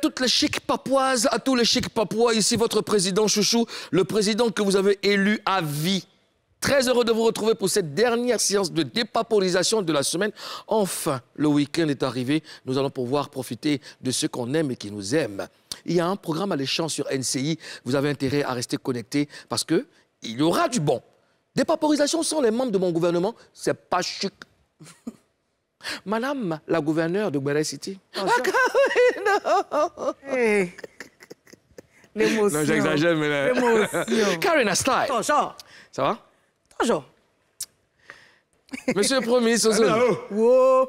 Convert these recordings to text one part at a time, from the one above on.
Toutes les chics papouises, à tous les chics papouas. Ici votre président chouchou, le président que vous avez élu à vie. Très heureux de vous retrouver pour cette dernière séance de dépaporisation de la semaine. Enfin, le week-end est arrivé. Nous allons pouvoir profiter de ceux qu'on aime et qui nous aiment. Il y a un programme alléchant sur NCI. Vous avez intérêt à rester connecté parce que il y aura du bon. Dépaporisation sans les membres de mon gouvernement, c'est pas chic. Madame la gouverneure de Guerre City. Oh, Hey. L'émotion. Non, j'exagère, mais là- L'émotion. Karina Style. Toujours. Ça va? Toujours. Monsieur le Premier ministre Wow.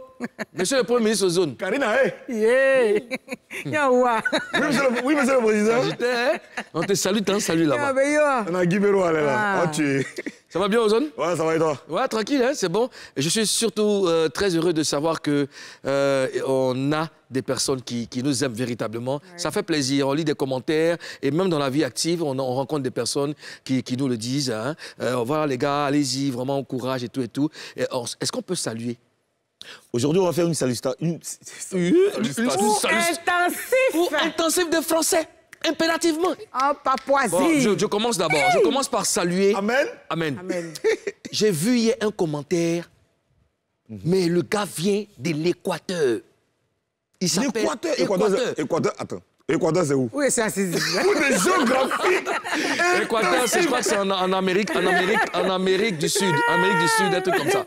Monsieur le Premier ministre Ozone. Karina, hey Yeah. Oui monsieur, le, oui, monsieur le président. Hein? On te salue, un salut là-bas. Yo. On a Guy Bérois, elle est là. Ah. Oh, tu. Ça va bien, Ozone Ouais, ça va et toi? Ouais, tranquille, hein, c'est bon. Je suis surtout euh, très heureux de savoir que euh, on a des personnes qui, qui nous aiment véritablement. Ça fait plaisir. On lit des commentaires et même dans la vie active, on, on rencontre des personnes qui, qui nous le disent. Hein. Euh, voilà, les gars, allez-y, vraiment, courage et tout et tout. Est-ce qu'on peut saluer Aujourd'hui, on va faire une salutation. Une... Ou Salut- intensif. Ou intensif de français, impérativement. En Papouasie. Bon, je, je commence d'abord. Je commence par saluer. Amen. Amen. Amen. J'ai vu hier un commentaire, mais le gars vient de l'Équateur. Il s'appelle L'Équateur. Équateur, c'est- Équateur, attends. Équateur, c'est où? Oui, c'est assis. Les géographiques L'Équateur, c'est- je crois que c'est en, en Amérique, en Amérique, en Amérique du Sud, Amérique du Sud, un truc comme ça.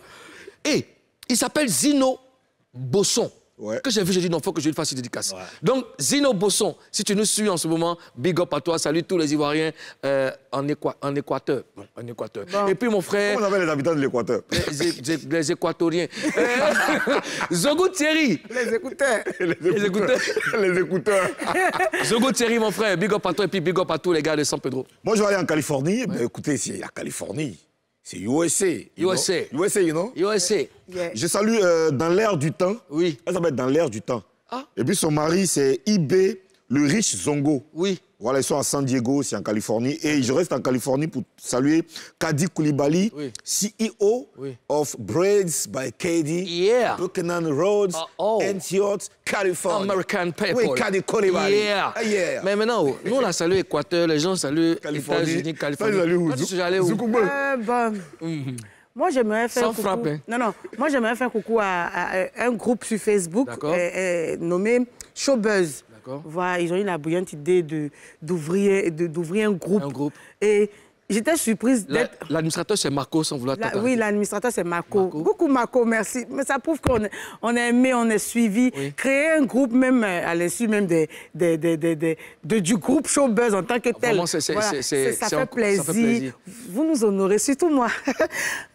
Et il s'appelle Zino Bosson. Ouais. Que j'ai vu, j'ai dit non, faut que je lui fasse une dédicace. Donc, Zino Bosson, si tu nous suis en ce moment, big up à toi, salut tous les Ivoiriens euh, en, Équa- en Équateur. Bon, en Équateur. Et puis mon frère, Comment on appelle les habitants de l'Équateur? Les, Équatoriens. Euh, Zogo Thierry. Les écouteurs. Les écouteurs. les écouteurs. Zogo Thierry, mon frère, big up à toi et puis big up à tous les gars de San Pedro. Moi, je vais aller en Californie. Ben, écoutez, c'est la Californie. C'est USA. you USA. know? USA, you know USA. Yeah. Je salue euh, dans l'air du temps. Oui. Elle s'appelle dans l'air du temps. Ah. Et puis son mari, c'est IB, le riche Zongo. Oui. Voilà, ils sont à San Diego, c'est en Californie. Et je reste en Californie pour saluer Kadi Koulibaly, Oui. CEO Oui. of Braids by Kadi, Yeah. Buchanan Roads, Ah, oh. Antioch, Californie. American people. Oui, Kadi Koulibaly. Yeah. Ah, yeah. Mais maintenant, nous, on a salué Équateur, les gens saluent Californie. États-Unis, Californie. Tu salues où? Où. Euh, bon. Moi, j'aimerais faire Sans coucou. frappe, hein. Non, non. Moi, j'aimerais faire coucou à, à- à un groupe sur Facebook euh, euh, nommé Showbuzz. D'accord. Voilà, ils ont eu la brillante idée d'ouvrir de, d'ouvrir un groupe. Un groupe. Et j'étais surprise d'être. L'administrateur, c'est Marco, sans vouloir La- oui, l'administrateur, c'est Marco. Marco. Beaucoup Marco, merci. Mais ça prouve qu'on est, on est aimé, on est suivi. Oui. Créer un groupe, même euh, à l'insu même des, des, des, des- des- de- du groupe Showbuzz en tant que tel. Vraiment, ça, c'est fait un- plaisir. ça fait plaisir. Vous nous honorez, surtout moi.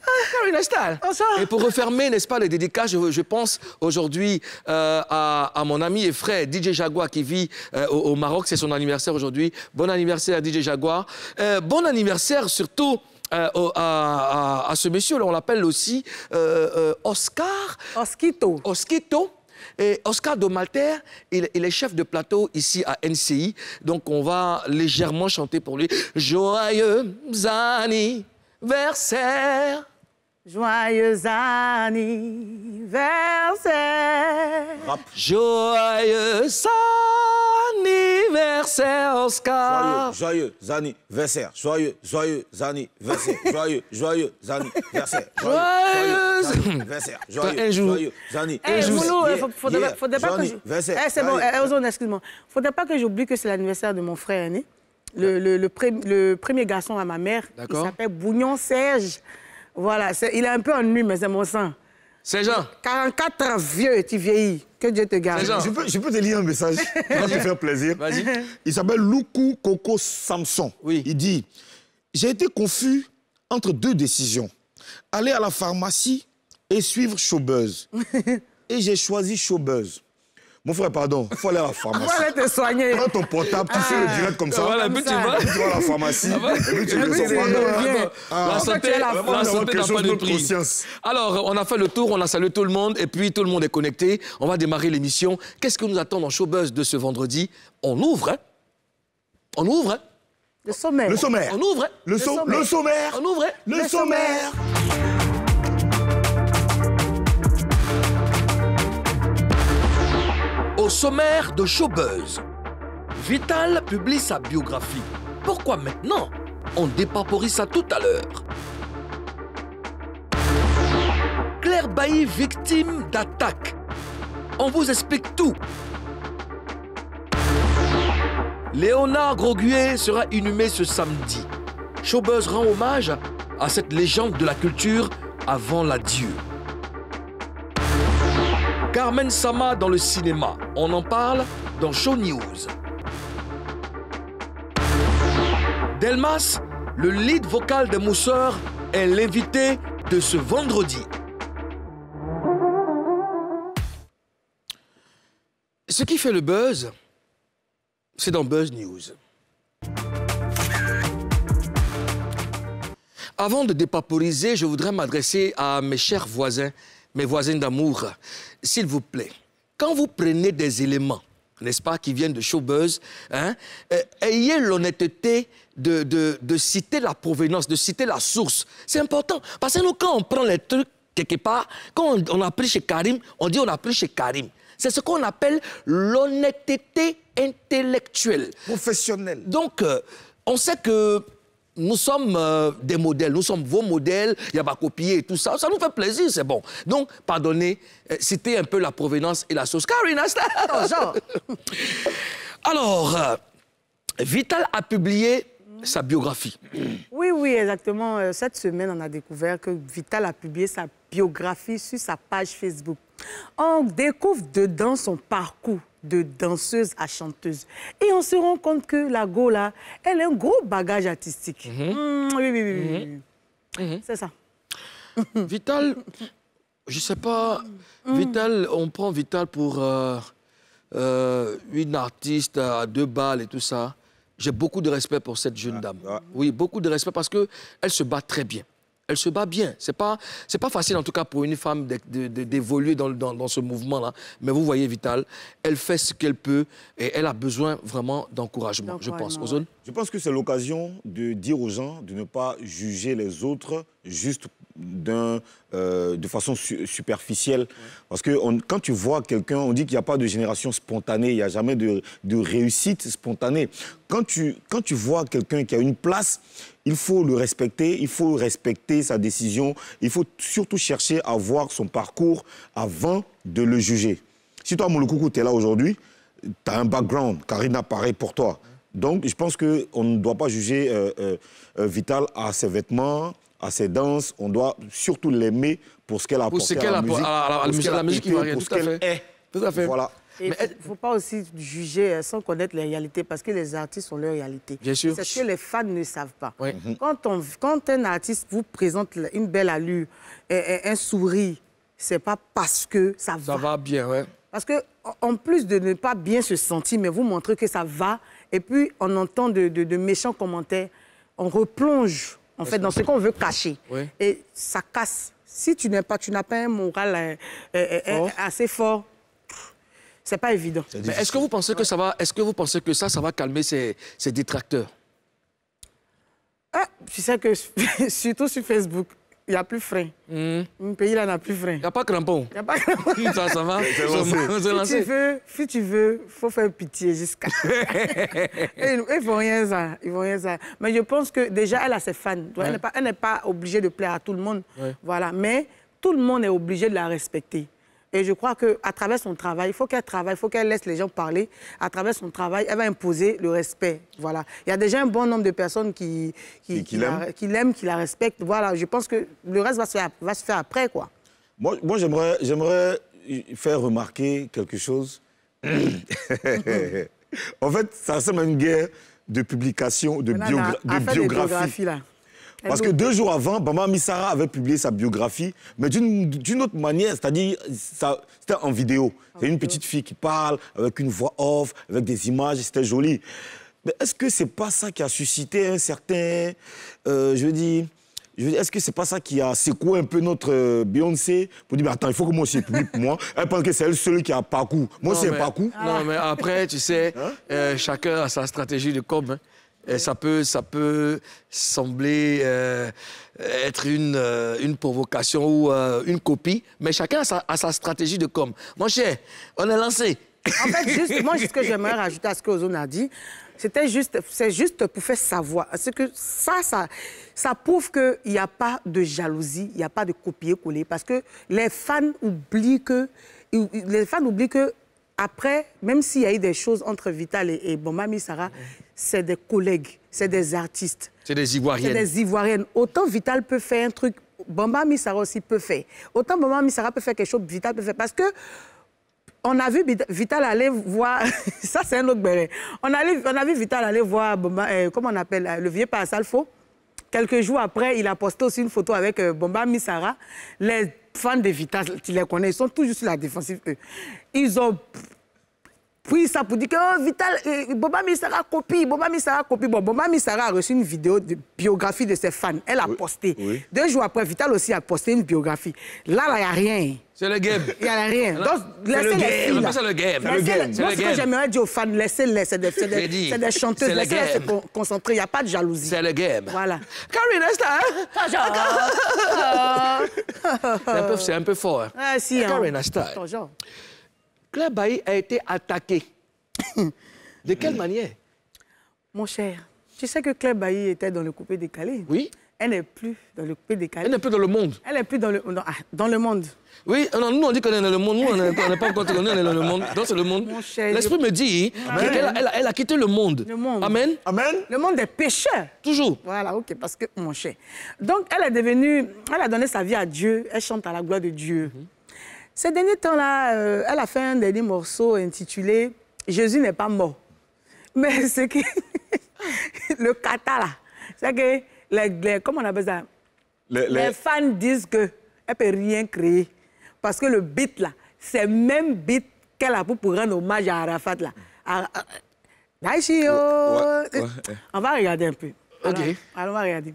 Bonsoir. Et pour refermer, n'est-ce pas, les dédicaces, je, je pense aujourd'hui euh, à, à mon ami et frère DJ Jaguar qui vit euh, au, au Maroc. C'est son anniversaire aujourd'hui. Bon anniversaire DJ Jaguar. Euh, bon anniversaire surtout à, à- à ce monsieur, là, on l'appelle aussi Oscar Osquito. Osquito. Et Oscar Domalter, il, il est chef de plateau ici à NCI. Donc, on va légèrement chanter pour lui. Joyeux anniversaire. Joyeux anniversaire. Joyeux anniversaire, Oscar. Joyeux, joyeux anniversaire. Joyeux, joyeux anniversaire. Joyeux, joyeux anniversaire. Joyeux anniversaire. Un jour. joyeux Eh, anniversaire. Yeah, faut- faudrait, yeah. faudrait pas que je... Eh, c'est bon, eh, excuse-moi. Faudrait pas que j'oublie que c'est l'anniversaire de mon frère aîné. Le, le, le, pré- le premier garçon à ma mère. Il s'appelle Bougnon Serge. Voilà, c'est- il est un peu ennuyé, mais c'est mon sang. C'est Jean. 44 ans vieux et tu vieillis. Que Dieu te garde. C'est Jean. Je peux, je peux te lire un message Ça va te faire plaisir. Vas-y. Il s'appelle Loukou Coco Samson. Oui. Il dit J'ai été confus entre deux décisions. Aller à la pharmacie et suivre Showbuzz. et j'ai choisi Showbuzz. Mon frère, pardon, il faut aller à la pharmacie. Voilà te soigner. Prends ton portable, tu fais le direct comme ça. Voilà, puis tu vas. Tu vas à la pharmacie et puis tu Et le puis tu sors. reviens. Ah. La santé, la santé n'a pas de prix. conscience. Alors, on a fait le tour, on a salué tout le monde, et puis tout le monde est connecté. On va démarrer l'émission. Qu'est-ce que nous attend dans Showbuzz de ce vendredi? On ouvre, hein On ouvre, hein Le sommet. Le sommaire. On ouvre, hein Le, so- sommaire. le sommaire. On ouvre, hein Le, Le sommaire. Sommaire de Showbuzz. Vital publie sa biographie. Pourquoi maintenant? On dépaporise ça tout à l'heure. Claire Bailly victime d'attaque. On vous explique tout. Léonard Groguet sera inhumé ce samedi. Showbuzz rend hommage à cette légende de la culture avant l'adieu. Carmen Sama dans le cinéma. On en parle dans Show News. Delmas, le lead vocal des Mousseurs, est l'invité de ce vendredi. Ce qui fait le buzz, c'est dans Buzz News. Avant de dépaporiser, je voudrais m'adresser à mes chers voisins, mes voisins d'amour. S'il vous plaît, quand vous prenez des éléments, n'est-ce pas, qui viennent de Showbuzz, hein, euh, ayez l'honnêteté de, de- de citer la provenance, de citer la source. C'est important. Parce que nous, quand on prend les trucs quelque part, quand on, on a pris chez Karim, on dit on a pris chez Karim. C'est ce qu'on appelle l'honnêteté intellectuelle. Professionnel. Donc, euh, on sait que nous sommes euh, des modèles, nous sommes vos modèles, il n'y a pas copier et tout ça. Ça nous fait plaisir, c'est bon. Donc, pardonnez, euh, citez un peu la provenance et la sauce. Karina, c'est- Oh. Alors, euh, Vital a publié sa biographie. Oui, oui, exactement. Euh, Cette semaine, on a découvert que Vital a publié sa biographie sur sa page Facebook. On découvre dedans son parcours de danseuse à chanteuse. Et on se rend compte que la Go, là, elle a un gros bagage artistique. Mm, oui, oui, oui, oui, oui. C'est ça. Vital, je sais pas, Vital, on prend Vital pour euh, euh, une artiste à deux balles et tout ça. J'ai beaucoup de respect pour cette jeune dame. ah. Oui, beaucoup de respect parce que elle se bat très bien. Elle se bat bien. C'est pas, c'est pas facile en tout cas pour une femme d'évoluer dans, dans- dans ce mouvement-là. Mais vous voyez, Vital, elle fait ce qu'elle peut et elle a besoin vraiment d'encouragement, je pense. Ozone? Je pense que c'est l'occasion de dire aux gens de ne pas juger les autres juste euh, de façon su- superficielle. Parce que quand tu vois quelqu'un, on dit qu'il n'y a pas de génération spontanée, il n'y a jamais de, réussite spontanée. Quand tu, quand tu vois quelqu'un qui a une place, il faut le respecter, il faut respecter sa décision, il faut surtout chercher à voir son parcours avant de le juger. Si toi, Mouloukoukou, tu es là aujourd'hui, tu as un background, Karina, pareil pour toi. Donc, je pense qu'on ne doit pas juger euh, euh, Vital à ses vêtements, à ses danses. On doit surtout l'aimer pour ce qu'elle a Pour ce apporté qu'elle à la apporte musique. à la- à la pour ce musique- qu'elle à la a musique été, pour ce qu'elle est. Tout à fait. Voilà. Il Mais ne faut, pas aussi juger euh, sans connaître les réalités, parce que les artistes ont leur réalité. Bien sûr. C'est ce que les fans ne savent pas. Oui. Quand, on, quand un artiste vous présente une belle allure, et- et un sourire, c'est pas parce que ça va. Ça va bien, ouais. Parce que, en- en plus de ne pas bien se sentir, mais vous montrez que ça va, et puis on entend de, de- de méchants commentaires, on replonge, en fait, dans ce qu'on veut cacher. Oui. Et ça casse. Si tu n'as pas, tu n'as pas un moral euh, euh, euh, Fort. assez fort, c'est pas évident. Mais est-ce que vous pensez que ça va, est-ce que vous pensez que ça, ça va calmer ces, ces détracteurs? Ah, tu sais que, surtout sur Facebook, il n'y a plus frein. Hmm. Un pays là n'a plus frein. Il n'y a pas crampon. Il n'y a pas ça, ça va C'est lancé. Si lancé. tu veux, si tu veux, faut faire pitié jusqu'à. Ils ils vont rien ça, ils vont rien ça. Mais je pense que déjà elle a ses fans. Ouais. Elle n'est pas, obligée de plaire à tout le monde. Ouais. Voilà. Mais tout le monde est obligé de la respecter. Et je crois qu'à travers son travail, il faut qu'elle travaille, il faut qu'elle laisse les gens parler. À travers son travail, elle va imposer le respect. Voilà. Il y a déjà un bon nombre de personnes qui, Qui- qui qui l'aiment, qui la respectent. Voilà. Je pense que le reste va se faire, va se faire après, quoi. Moi, moi j'aimerais, faire remarquer quelque chose. en fait, ça ressemble à une guerre de publication, de, Nana biogra- a de biographie. là. Parce que deux jours avant, Bama Missara avait publié sa biographie, mais d'une autre manière, c'est-à-dire, c'était en vidéo. C'est une petite fille qui parle avec une voix off, avec des images, c'était joli. Mais est-ce que c'est pas ça qui a suscité un certain. euh, je veux dire. Est-ce que c'est pas ça qui a secoué un peu notre euh, Beyoncé pour dire, mais attends, il faut que moi aussi publie pour moi. Elle pense que c'est elle seule qui a un parcours. Moi, c'est un parcours. Non, mais après, tu sais, euh, chacun a sa stratégie de com. hein. Et ça peut, ça peut sembler euh, être une, euh, une provocation ou euh, une copie, mais chacun a sa, a sa stratégie de com. Mon cher, on est lancé. En fait, juste, moi, ce que j'aimerais rajouter à ce que Ozone a dit, c'était juste, c'est juste pour faire savoir. Parce que ça, ça, ça prouve qu'il n'y a pas de jalousie, il n'y a pas de copier-coller. Parce que les fans oublient que, les fans oublient que après, même s'il y a eu des choses entre Vital et, et Bomami Sarah, c'est des collègues, c'est des artistes. C'est des C'est Ivoiriennes. des Ivoiriennes. Autant Vital peut faire un truc, Bamba Missara aussi peut faire. Autant Bamba Missara peut faire quelque chose, Vital peut faire. Parce que on a vu Vit- Vital aller voir, ça c'est un autre béret. On a, vu- on a vu Vital aller voir, euh, comment on appelle, euh, le vieux Parasalfo. Quelques jours après, il a posté aussi une photo avec euh, Bomba Missara. Les fans de Vital, tu les connais, ils sont toujours sur la défensive. eux. Ils ont pris ça pour dire que oh, Vital, euh, Boba Missara copie, Boba Missara copie. Bon, Boba Missara a reçu une vidéo de biographie de ses fans. Elle a posté. oui. Deux jours après, Vital aussi a posté une biographie. Là, là, il n'y a rien. C'est le game. Il n'y a rien. Donc, C'est laissez le les game. filles. Là. ça le game. Le C'est Moi, le ce que j'aimerais dire aux fans, laissez-les. C'est des, c'est des, c'est des chanteuses. C'est le Laissez-les se concentrer. Il n'y a pas de jalousie. C'est le game. Voilà. Karine, C'est un peu- C'est un peu fort. hein. Ah, si, hein. Karine Asta, Ton genre. Claire Bailly a été attaqué. De quelle manière? Mon cher, tu sais que Claire Bailly était dans le coupé décalé Oui. Elle n'est plus dans le coupé décalé. Elle n'est plus dans le monde. Elle n'est plus dans le, dans, ah, dans le monde. Oui, non, nous on dit qu'on est dans le monde, nous on n'est pas encore on est dans le monde. Donc c'est le monde. Mon cher, L'esprit me dit qu'elle a, elle a- elle a quitté le monde. Le monde. Amen. Amen. Le monde des pécheurs. Toujours. Voilà, ok, parce que, mon cher. Donc, elle est devenue, elle a donné sa vie à Dieu, elle chante à la gloire de Dieu. Ces derniers temps-là, euh, elle a fait un dernier morceau intitulé Jésus n'est pas mort. Mais c'est que, le kata là, c'est que, les, les- comment on appelle ça? Les- les- Les fans disent qu'elle ne peut rien créer. Parce que le beat là, c'est le même beat qu'elle a pour, pour rendre hommage à Arafat là. À-. Ouais, ouais, ouais. On va regarder un peu. Ok. Alors, on va regarder.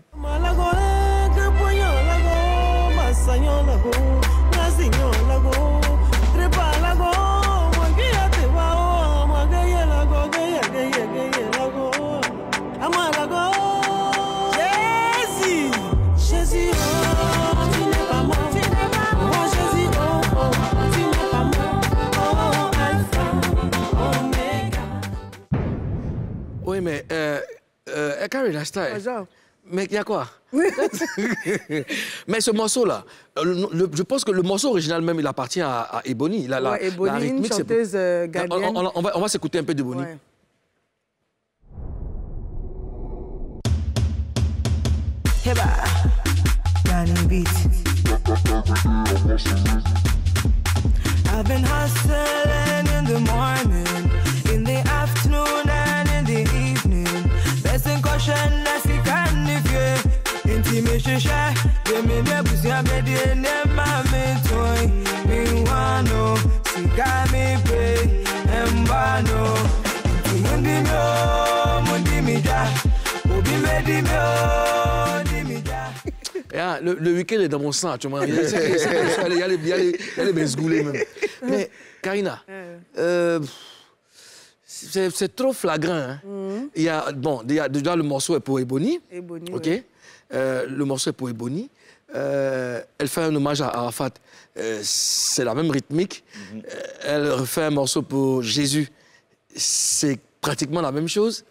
Mais euh, euh, Asta, Bonjour. mais il y a quoi? Mais ce morceau-là, euh, je pense que le morceau original même, il appartient à, à Ebony. La, la- Ouais, Ebony, la une rythmique, c'est- chanteuse euh, on, ghanéenne. on- on va, on va s'écouter un peu d'Ebony. Ouais. I've been hustling in the morning, in the afternoon if you intimation shy. Give me the pussy, I'm ready and then my toy. Me wano, sika me pay, embano. Mundi mo, mundi mi ja, obi me di mo, di mi ja. Et, ah, le, le week-end est dans mon sang, tu vois. Il y a c'est- c'est- il y a les- il y a les- il y a les besgoulés même. Mais, Karina, c'est c'est trop flagrant. hein. Il y a, bon, il y a- déjà, le morceau est pour Ebony. Ebony, OK. Euh, le morceau est pour Ebony. Euh, elle fait un hommage à Arafat. Euh, c'est la même rythmique. Euh, elle refait un morceau pour Jésus. C'est pratiquement la même chose.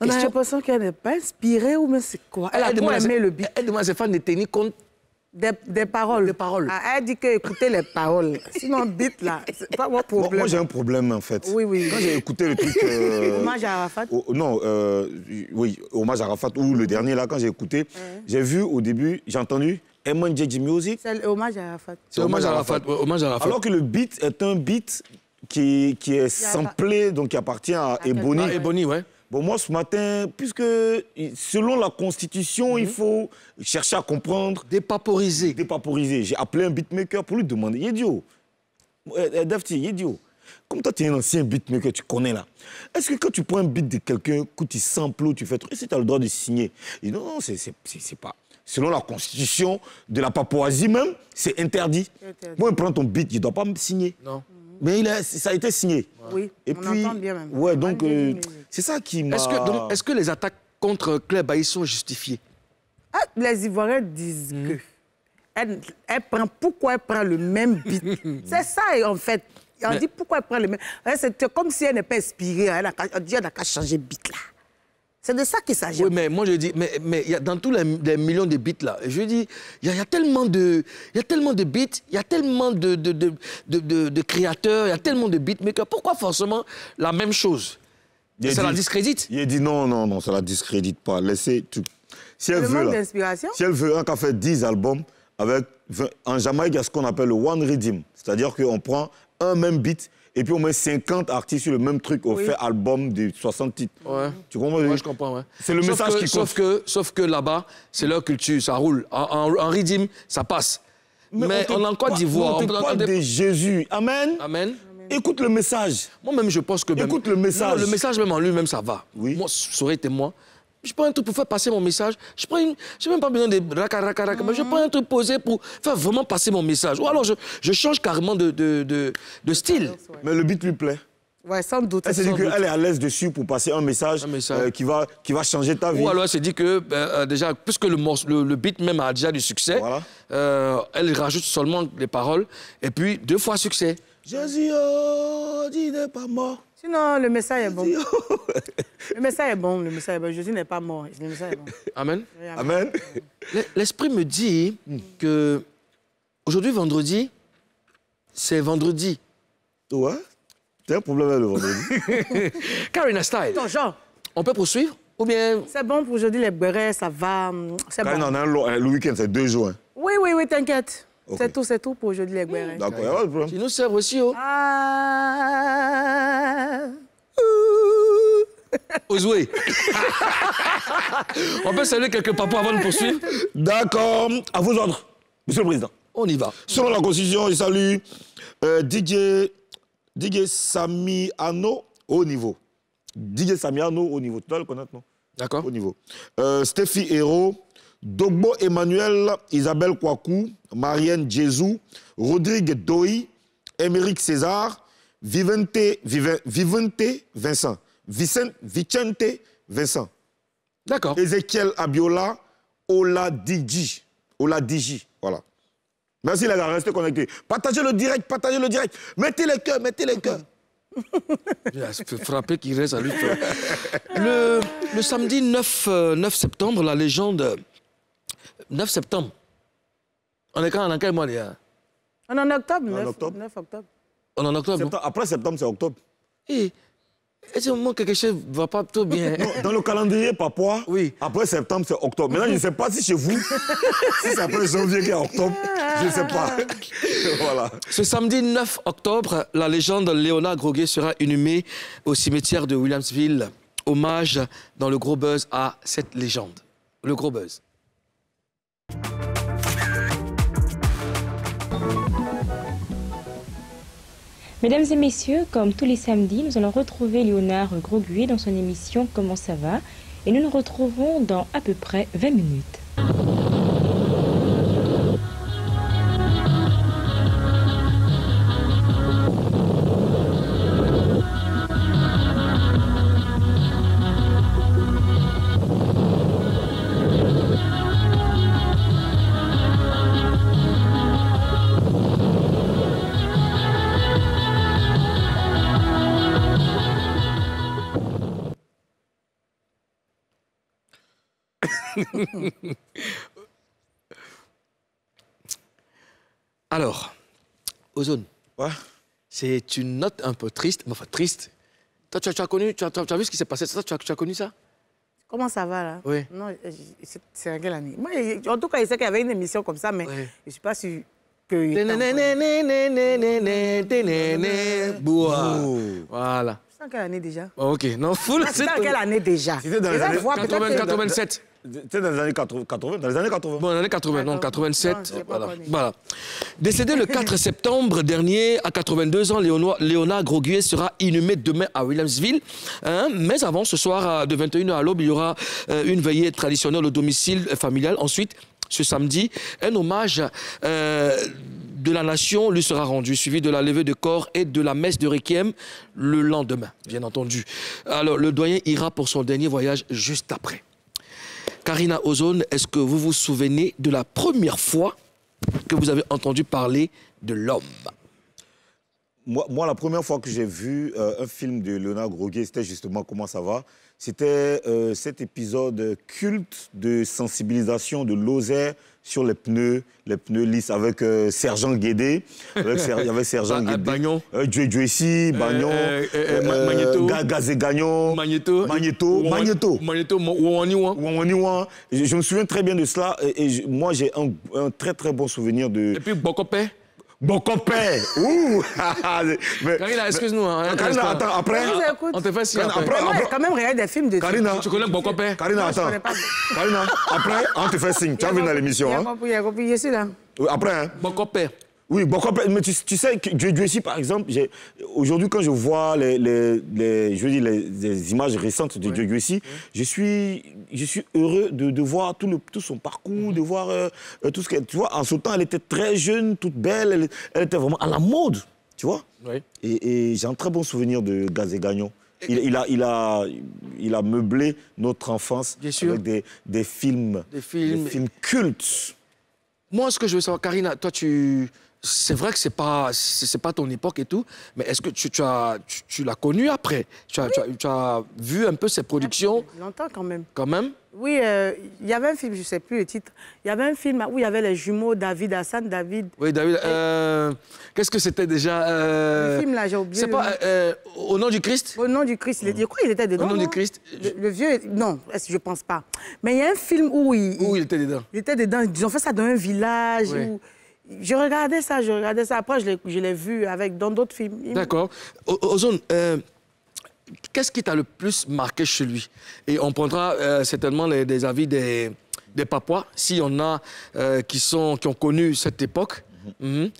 On a l'impression qu'elle n'est pas inspirée ou mais c'est quoi? Elle a demande aimé le beat. Elle demande à ses fans de tenir compte Des, des paroles. Des paroles. Ah, elle dit que écoutez les paroles. Sinon, beat là, c'est pas mon Moi, problème. moi, j'ai un problème, en fait. Oui, oui. Quand j'ai écouté le truc... euh, Hommage à Arafat. oh, non, euh, oui, hommage à Rafat, ou le dernier, là, quand j'ai écouté, j'ai vu au début, j'ai entendu Eman Jeji Music. C'est hommage à Arafat. C'est hommage à Arafat. ouais, Hommage à Arafat. Alors que le beat est un beat qui, qui est samplé, donc qui appartient à Ebony. Ah, Ebony, ouais. Bon, moi, ce matin, puisque selon la Constitution, il faut chercher à comprendre, Dépaporisé. dépaporiser. J'ai appelé un beatmaker pour lui demander, Yedio, eh, eh, Dafty, Yedio, comme toi, tu es un ancien beatmaker, tu connais là. Est-ce que quand tu prends un beat de quelqu'un, que tu samples ou tu fais truc, est-ce que tu as le droit de signer? Il dit, non, non, c'est pas. Selon la constitution de la Papouasie même, c'est interdit. Interdit. Moi, je prends ton beat, je ne dois pas me signer. Non. Mais il a- ça a été signé. Oui, Et on puis, entend bien même. ouais, donc, euh, c'est ça qui m'a. Est-ce que, donc, est-ce que les attaques contre Claire Bailly sont justifiées? Ah, les Ivoiriens disent que. Elle, elle prend, pourquoi elle prend le même beat? C'est ça, en fait. On Mais- dit pourquoi elle prend les mêmes. Hein, C'est comme si elle n'est pas inspirée. Elle a on dit elle n'a qu'à changer beat là. C'est de ça qu'il s'agit. Oui, mais moi je dis, mais, mais il y a, dans tous les, les millions de bits là, je dis, il y, a- il y a tellement de, il y a tellement de bits, il y a tellement de, de, de, de- de- de créateurs, il y a tellement de bits, mais que pourquoi forcément la même chose? Il Ça la dit- discrédite Il a dit non, non, non, ça la discrédite pas. Laissez tout. Si elle Le veut, là, si elle veut un qui a fait 10 albums, avec 20 en Jamaïque, il y a ce qu'on appelle le one rhythm. C'est-à-dire qu'on prend un même beat et puis on met 50 artistes sur le même truc, on Oui. fait album de 60 titres. Ouais. Tu comprends Ouais, je comprends, ouais. C'est le Sauf message que- qui sauf compte. que, sauf que là-bas, c'est leur culture, ça roule. En, en, en rythme, ça passe. Mais, on est en Côte d'Ivoire. On on on- de Jésus. Amen. Amen. Écoute le message. Moi-même, je pense que. même- Écoute le message. Non, le message, même en lui-même, ça va. Oui. Moi, ça aurait été moi. Je prends un truc pour faire passer mon message. Je prends une... n'ai même pas besoin de raka, raka, raka, mais je prends un truc posé pour faire vraiment passer mon message. Ou alors, je, je change carrément de, de, de, de style. Mais le beat lui plaît. Ouais, sans doute. Elle s'est dit qu'elle est à l'aise dessus pour passer un message, Un message. euh, qui, va, qui va changer ta vie. Ou alors, elle s'est dit que, ben, euh, déjà, puisque le, le, le beat même a déjà du succès, Voilà. euh, elle rajoute seulement les paroles, et puis deux fois succès. Jésus, oh, dis n'est pas mort. Sinon, le message est bon. Le message est bon. Le message est bon. Jésus n'est pas mort. Le message est bon. Amen. Oui, amen. L'esprit me dit que aujourd'hui, vendredi, c'est vendredi. Ouais. T'as un problème avec le vendredi. Karina Style, Attends, Jean, on peut poursuivre Ou bien c'est bon pour aujourd'hui, les bérets, ça va. C'est bon. on a un long- un- le week-end, c'est deux jours. hein. Oui, oui, oui, t'inquiète. C'est tout, c'est tout pour aujourd'hui, les bérets. D'accord, il n'y a pas de problème. tu nous sers aussi, oh Ah. Ozoué. on peut saluer quelques papas avant de poursuivre D'accord. À vos ordres, Monsieur le Président. On y va. Selon la Constitution, je salue euh, DJ, DJ Samiano au niveau. DJ Samiano au niveau. Tu dois le connaître, non? D'accord Au niveau. Euh, Stéphie Hérault, Dogbo Emmanuel, Isabelle Kwaku, Marianne Jésus, Rodrigue Doi, Émeric César, Vivente, Vive- Vivente Vincent, Vicente, Vicente Vincent, D'accord. Ezekiel Abiola, Oladiji. Oladiji, voilà. Merci les gars, restez connectés. Partagez le direct, partagez le direct. Mettez les cœurs, mettez les cœurs. Il a frappé qu'il reste à lui. Le, le samedi 9, euh, 9 septembre, la légende. 9 septembre. On est quand on est en quel mois, les gars On est en octobre, En 9 octobre. 9 octobre. On est en octobre. Septembre- après septembre, c'est octobre. Eh, est-ce que quelque chose ne va pas trop bien? Non, dans le calendrier papois, Oui. après septembre, c'est octobre. Maintenant, je ne sais pas si chez vous, si c'est après janvier qui est octobre, je ne sais pas. voilà. Ce samedi 9 octobre, la légende Léonard Groguet sera inhumée au cimetière de Williamsville. Hommage dans le gros buzz à cette légende. Le gros buzz. Mesdames et messieurs, comme tous les samedis, nous allons retrouver Léonard Groguet dans son émission Comment ça va? Et nous nous retrouverons dans à peu près 20 minutes. Ouais. c'est une note un peu triste, mais enfin triste. Toi, tu as, tu as connu, tu as, tu as- tu as vu ce qui s'est passé ça, tu as, tu as connu ça? Comment ça va, là? Oui. Non, c'est- en quelle année? Moi, en tout cas, je sais qu'il y avait une émission comme ça, mais Oui. je ne suis pas sûre que... Voilà. C'est en quelle année déjà? Ok, non, full. Ah, C'est en quelle année déjà? C'était dans les années vois peut-être 80, que- 87. Tu sais, dans les années 80, 80, dans les années 80. Bon, dans les années 80, non, Attends. 87. Non, voilà. voilà. Décédé le 4 septembre dernier, à 82 ans, Léonard, Léonard Groguet sera inhumé demain à Williamsville. Hein, mais avant, ce soir, de 21h à l'aube, il y aura euh, une veillée traditionnelle au domicile familial. Ensuite, ce samedi, un hommage euh, de la nation lui sera rendu, suivi de la levée de corps et de la messe de Requiem le lendemain, bien entendu. Alors, le doyen ira pour son dernier voyage juste après. Karina Ozone, est-ce que vous vous souvenez de la première fois que vous avez entendu parler de l'homme? Moi, la première fois que j'ai vu euh, un film de Léonard Groguet, c'était justement Comment ça va? C'était euh, cet épisode culte de sensibilisation de Lozère sur les pneus, les pneus lisses avec euh, Sergent Guédé. Avec Il y avait Sergent ah, Guédé. Bagnon. Euh, Djoué Djouessi, Bagnon. euh, euh, Ma- Magneto. Ga- Gazé Gagnon. Magneto. Magneto. Magneto. Magneto, Ouan. Je, me souviens très bien de cela. Et, et moi, j'ai un, un très, très bon souvenir de. Et puis Bokopé. Bon copain Ouh Mais- Karina, excuse-nous. hein, un Karina, attends, après. Je vous écoute. On te fait si Karina, après. après- quand même regardé des films de Karina, Tu connais Bokopé Karina, Moi, je attends. Karina, après, on te fait signe. Tu as vu dans l'émission, hein? a compris. Je suis là. Oui, Après, hein? Bokopé. Oui, bon. Mais tu, tu sais que Dieu, Dieu ici, par exemple, aujourd'hui, quand je vois les, les, les- je veux dire, les, les images récentes de Dieu, Dieu ici, je suis, je suis heureux de, de voir tout, le, tout son parcours, de voir euh, euh, tout ce qu'elle. Tu vois, en ce temps, elle était très jeune, toute belle, elle, elle était vraiment à la mode, tu vois. Oui. Et, et j'ai un très bon souvenir de Gazé Gagnon. Il, il a, il, a, il a meublé notre enfance avec des, des films, Des films. des films cultes. Moi, ce que je veux savoir, Karina, toi, tu. C'est vrai que c'est pas, c'est pas ton époque et tout, mais est-ce que tu, tu as, tu, tu l'as connu après? Tu as, tu, as, tu as vu un peu ses productions? Longtemps quand même. quand même? Oui, euh, il y avait un film, je ne sais plus le titre. Il y avait un film où il y avait les jumeaux David Hassan, David. Oui, David. euh, Qu'est-ce que c'était déjà euh, Le film là, j'ai oublié. C'est pas euh, au nom du Christ? Au nom du Christ. Il était- quoi, il était dedans Au nom du Christ. Le, le vieux, non, je pense pas. Mais il y a un film où il, Où il était dedans? Il était dedans. Ils ont fait ça dans un village. Oui. où- Je regardais ça, je regardais ça. Après, je l'ai- vu avec, dans d'autres films. Il- D'accord. Ozone, euh, qu'est-ce qui t'a le plus marqué chez lui? Et on prendra euh, certainement les, des avis des, des Papouas, s'il y en a euh, qui, sont, qui ont connu cette époque. Mhm.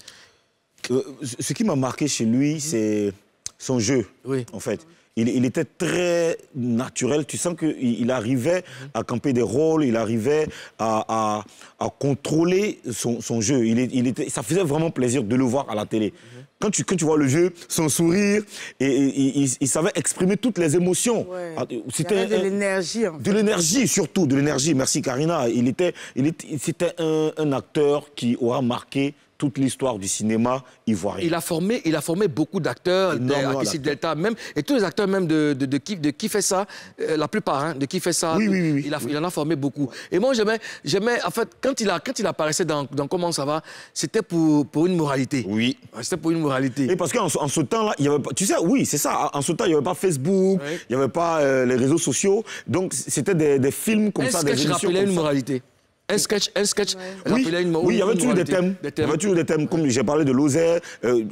Euh, ce qui m'a marqué chez lui, c'est son jeu, Oui. en fait. Il, il était très naturel. Tu sens qu'il il arrivait à camper des rôles, il arrivait à, à- à contrôler son, son jeu. Il, était, ça faisait vraiment plaisir de le voir à la télé. Quand tu, quand tu vois le jeu, son sourire, et, et- et- il, il savait exprimer toutes les émotions. Ouais. Ah, C'était avait de l'énergie. en fait. de l'énergie, surtout, de l'énergie. Merci Karina. Il était, il était, c'était un, un acteur qui aura marqué toute l'histoire du cinéma ivoirien. Il a formé, il a formé beaucoup d'acteurs, d'acteurs. Delta même, et tous les acteurs même de, de, de qui, de qui fait ça, euh, la plupart, hein, de qui fait ça, Oui, oui, oui, oui. Il, a- il en a formé beaucoup. Et moi, j'aimais, j'aimais, en fait, quand il, a, quand il apparaissait dans, dans Comment ça va, c'était pour, pour une moralité. Oui. C'était pour une moralité. Et parce qu'en ce- en ce temps-là, il y avait pas, tu sais, oui, c'est ça. En ce temps, il n'y avait pas Facebook, il n'y avait pas euh, les réseaux sociaux. Donc, c'était des, des films comme ça, des émissions comme une ça. moralité? Un sketch, un sketch Oui, rappelait une, oui, il y avait toujours des thèmes. Des Il y avait toujours des thèmes. Comme j'ai parlé de Lozère, euh,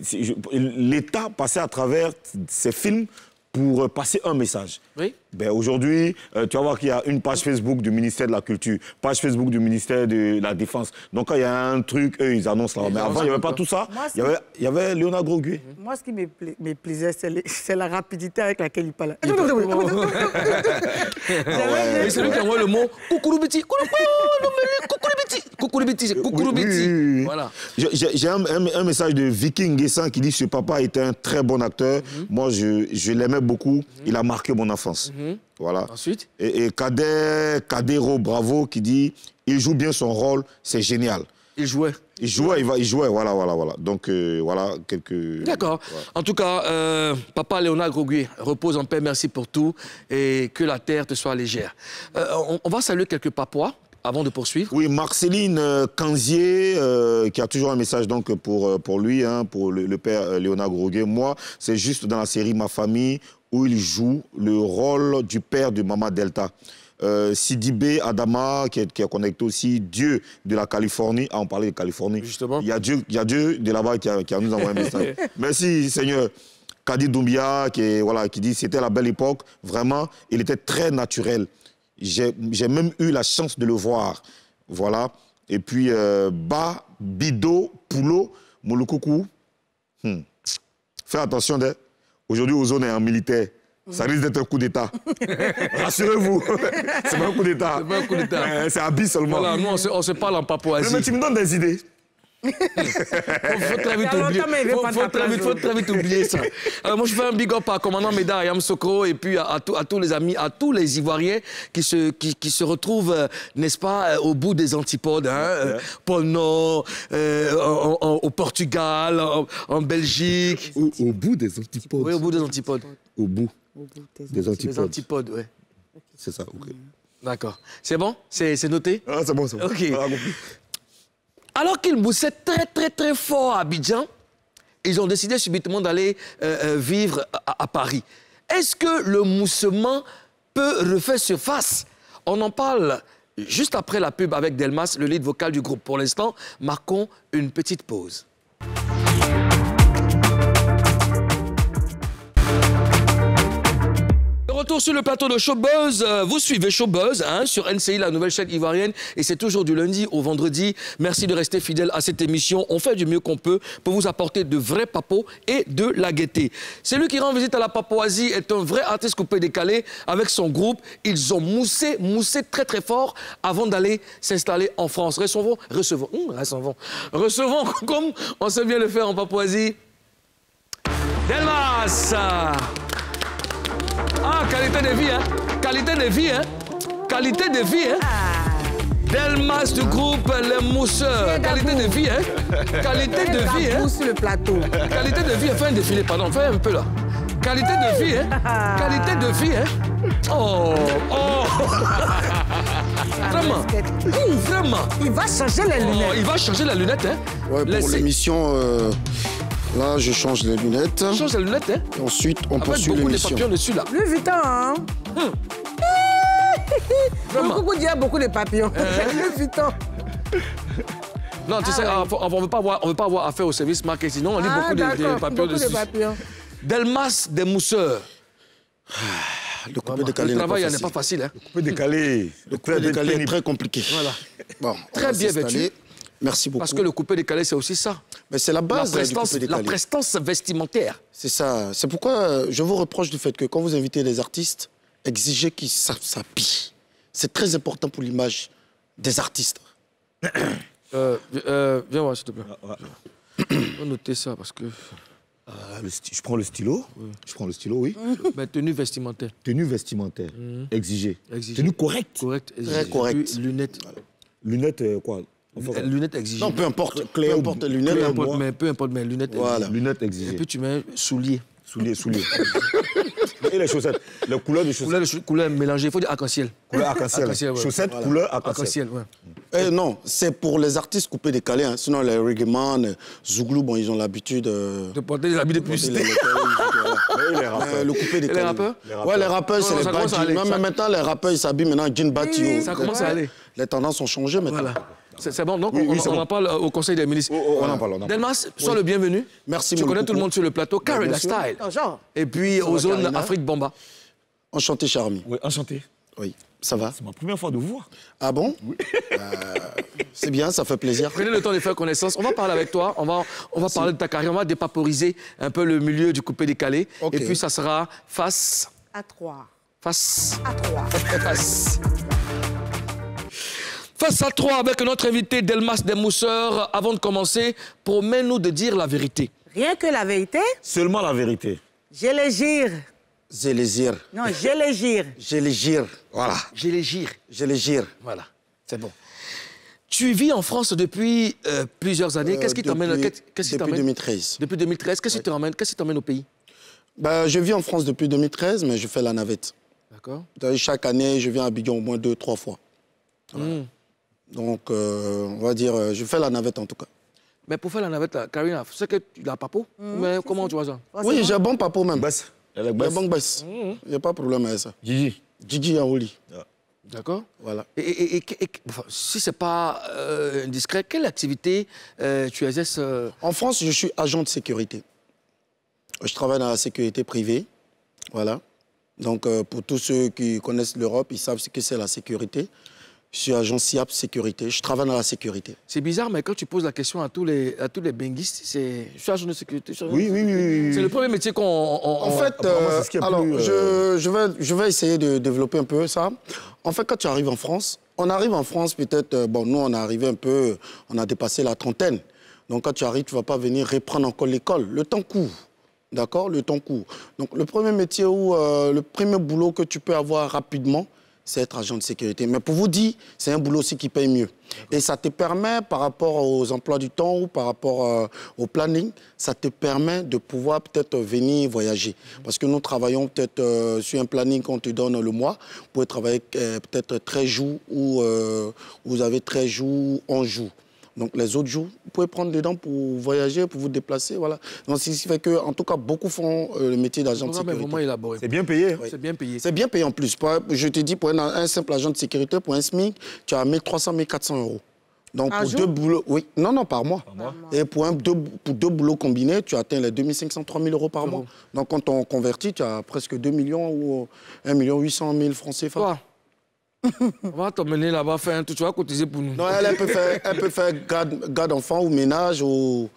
l'État passait à travers ces films pour euh, passer un message. Oui. Ben Aujourd'hui, euh, tu vas voir qu'il y a une page Facebook du ministère de la Culture, page Facebook du ministère de la Défense. Donc, quand il y a un truc, eux, ils annoncent là. Ils Mais avant, il n'y avait pas tout ça. Moi, Il y avait, il y avait Léonard Groguet. Moi, ce qui me, pla- me plaisait, c'est la rapidité avec laquelle il parlait. Et c'est lui qui envoie le mot Coucoulubiti. Coucoulubiti. Coucoulubiti, c'est oui. Voilà. J'ai- un, un- un message de Viking Guessin qui dit ce papa était un très bon acteur. Mhm. Moi, je, je l'aimais beaucoup. Il a marqué mon enfance. Voilà. Ensuite Et, et Kader, Kadero Bravo qui dit il joue bien son rôle, c'est génial. Il jouait. Il jouait, il, va, il jouait, voilà, voilà, voilà. Donc, euh, voilà quelques. D'accord. En tout cas, euh, papa Léonard Groguet, repose en paix, merci pour tout et que la terre te soit légère. Euh, on, on va saluer quelques papois avant de poursuivre. Oui, Marceline Canzier, qui a toujours un message donc pour, pour lui, hein, pour le, le père Léonard Groguet. Moi, c'est juste dans la série Ma famille où il joue le rôle du père de Mama Delta. Euh, Sidibé Adama, qui est, qui est connecté aussi, Dieu de la Californie. Ah, on parlait de Californie. Justement. Il y a Dieu, il y a Dieu de là-bas qui a, qui a nous envoyé un message. Merci, Seigneur. Kadi Doumbia, qui, est- voilà, qui dit c'était la belle époque. Vraiment, il était très naturel. J'ai même eu la chance de le voir. Voilà. Et puis, euh, Ba, Bido, Poulo, Mouloukoukou. Hmm. Fais attention, hein. Aujourd'hui, Ozone est en militaire. Ça risque d'être un coup d'État. Rassurez-vous, c'est pas un coup d'État. C'est pas un coup d'État. Euh, C'est habit seulement. Voilà, nous, on se, on se parle en Mais, papouasie. mais tu me donnes des idées. Faut, faut très vite oublier. Faut, faut très vite, faut très vite ça. Alors moi, je fais un big up à commandant Médard Yam Sokro et puis à, à tous- à tous les amis, à tous les Ivoiriens qui se, qui, qui se retrouvent, euh, n'est-ce pas, euh, au bout des antipodes, hein, euh, pôle Nord, euh, en- en- au Portugal, en, en Belgique. Au, au bout des antipodes. Oui, au bout des antipodes. Au bout Au bout des- des Les antipodes. antipodes, ouais. C'est ça, ok. D'accord. C'est bon? C'est noté? Ah, c'est bon, c'est bon. Ok. Ah, compris. Alors qu'ils moussaient très, très, très fort à Abidjan, ils ont décidé subitement d'aller euh, euh, vivre à, à Paris. Est-ce que le moussement peut refaire surface? On en parle juste après la pub avec Delmas, le lead vocal du groupe. Pour l'instant, marquons une petite pause. Retour sur le plateau de Showbuzz, euh, vous suivez Showbuzz hein, sur NCI, la nouvelle chaîne ivoirienne, et c'est toujours du lundi au vendredi. Merci de rester fidèle à cette émission. On fait du mieux qu'on peut pour vous apporter de vrais papos et de la gaieté. Celui qui rend visite à la Papouasie est un vrai artiste coupé décalé avec son groupe. Ils ont moussé, moussé très très fort avant d'aller s'installer en France. Recevons, recevons, hum, recevons, recevons comme on sait bien le faire en Papouasie. Delmas ah, qualité de vie, hein? Qualité de vie, hein? Qualité de vie, hein? Delmas du groupe Les Mousseurs. Qualité de vie, hein? Qualité de vie, hein? Sur le plateau? Qualité de vie, fais un défilé, pardon, fais un peu là. Qualité de vie, hein? Qualité de vie, hein? Oh, oh! Vraiment, Ouh, vraiment. Il va changer les Oh, lunettes. il va changer la lunette, hein? Ouais, pour l'émission, euh, là, je change les lunettes. Change la lunette, hein? Et ensuite, on Avec poursuit beaucoup de l'émission. papillons dessus, là. Louis Vuitton, hein? Vraiment. Beaucoup il y a beaucoup de papillons. Louis Vuitton. Non, tu sais, ouais. on ne veut pas avoir, on veut pas avoir affaire au service marketing. Non, on lit Ah, beaucoup de, de papillons beaucoup de dessus. papillons. Delmas des mousseurs. Le coupé décalé le n'est travail pas n'est facile. pas facile. Hein. On peut décaler. Le coupé décalé est très compliqué. Voilà. Bon, on Très bien vêtu. Merci beaucoup. Parce que le coupé décalé, c'est aussi ça. Mais c'est la La base euh, du prestance, coupé la prestance vestimentaire. C'est ça. C'est pourquoi euh, je vous reproche du fait que quand vous invitez des artistes, exigez qu'ils savent s'habiller. C'est très important pour l'image des artistes. Euh, euh, viens voir, s'il te plaît. Je vais noter ça parce que. Je prends le stylo. Je prends le stylo, oui. Ben, tenue vestimentaire. Tenue vestimentaire. Exigée. Exigée. Tenue correcte. Correct. Très correct. Puis, Lunettes. Lunettes, quoi? Enfin, Euh, Lunettes exigées. Non, peu importe. Clair peu importe lunettes. peu importe, moi. mais peu importe, mais lunettes Voilà. exigées. Lunettes Et exigées. puis tu mets souliers. Souliers, souliers. Et les chaussettes. Les couleurs de chaussettes. Couleur, couleur mélangée. Il faut dire arc-en-ciel. Couleur arc-en-ciel. Arc-en-ciel, ouais. Chaussettes, couleur arc-en-ciel. Arc-en-ciel, ouais. Eh non, c'est pour les artistes coupés décalés. Hein. Sinon, les reggaeman, euh, Zouglou, bon, ils ont l'habitude euh, De porter des habits de de les- publicité. les- voilà. Mais les Euh, rappeurs. le coupé décalé. rappeurs Les Ouais, les rappeurs, c'est les badges. Même ça- maintenant, les rappeurs, ils s'habillent maintenant jean batio. Ça commence à aller. Les tendances ont changé maintenant. Voilà. C'est bon, donc Oui, on, oui, c'est on bon. en parle euh, au Conseil des ministres. Oh, oh, on en parle, on en parle. Delmas, sois le bienvenu. Merci, Tu mon connais tout le monde sur le plateau. Carrie. Style. Bonjour. Et puis Ozone Karina Afrique Bomba. Enchanté, cher ami. Oui, enchanté. Oui, ça va C'est ma première fois de vous voir. Ah bon? Euh, C'est bien, ça fait plaisir. Prenez le temps de faire connaissance. On va parler avec toi. On va, on va parler de ta carrière. On va dépaporiser un peu le milieu du coupé décalé. Et puis ça sera face, À trois. face, À trois. face. Face à trois avec notre invité Delmas Desmousseurs. Avant de commencer, promets-nous de dire la vérité. Rien que la vérité, Seulement la vérité. je les gire. J'ai les gire. Non, je les gire. J'ai les gire. Voilà. J'ai les gires. J'ai les gire. Voilà, c'est bon. Tu vis en France depuis euh, plusieurs années. Euh, Qu'est-ce qui t'emmène depuis- qu'est- qu'est-ce qui Depuis t'emmène 2013. Depuis 2013. Qu'est-ce qui t'emmène Qu'est-ce qui t'emmène au pays? Bah, je vis en France depuis 2013, mais je fais la navette. D'accord. Chaque année, je viens à Abidjan au moins deux, trois fois. Hmm. Donc, euh, on va dire, euh, je fais la navette en tout cas. Mais pour faire la navette, là, Karina, c'est que tu n'as pas peau Mais comment tu vois ça? Oui, j'ai bon papo même. Est J'ai bon baisse. Il n'y a pas de problème avec ça. Gigi. Gigi Yaouli. D'accord Voilà. et, et- et- et- enfin, si c'est pas euh, indiscret, quelle activité euh, tu exerces euh, En France, je suis agent de sécurité. Je travaille dans la sécurité privée. Voilà. Donc, euh, pour tous ceux qui connaissent l'Europe, ils savent ce que c'est la sécurité. Je suis agent SIAP sécurité. Je travaille dans la sécurité. C'est bizarre, mais quand tu poses la question à tous les, à tous les benguistes, c'est. Je suis agent de sécurité. je suis agent de Oui, oui, oui, oui, oui. C'est le premier métier qu'on. on- En fait, apparemment, euh, ce alors, plus, je, je, vais, je vais essayer de développer un peu ça. En fait, quand tu arrives en France, on arrive en France peut-être, euh, bon, nous, on est arrivé un peu, on a dépassé la trentaine. Donc quand tu arrives, tu ne vas pas venir reprendre encore l'école. Le temps court. D'accord? Le temps court. Donc le premier métier ou euh, le premier boulot que tu peux avoir rapidement, c'est être agent de sécurité. Mais pour vous dire, c'est un boulot aussi qui paye mieux. Et ça te permet, par rapport aux emplois du temps ou par rapport euh, au planning, ça te permet de pouvoir peut-être venir voyager. Parce que nous travaillons peut-être euh, sur un planning qu'on te donne le mois. Vous pouvez travailler euh, peut-être 13 jours ou vous avez 13 jours, 11 jours. Donc les autres jours, vous pouvez prendre dedans pour voyager, pour vous déplacer, voilà. Donc ce qui fait que, en tout cas, beaucoup font euh, le métier d'agent de sécurité. C'est bien payé. C'est bien payé. C'est bien payé en plus. Pour- Je te dis, pour un, un simple agent de sécurité, pour un SMIC, tu as 1300, 1400 euros. Donc Par pour jour deux boulots, oui, non, non, par mois. Et pour, un, deux, pour deux boulots combinés, tu atteins les 2500, 3000 euros par mois. Donc quand on convertit, tu as presque 2 millions ou 1 million 800 000 francs CFA. on va t'emmener là-bas faire un tour. Tu vas cotiser pour nous. Non, elle, elle peut faire, elle peut faire garde, garde enfant ou ménage ou,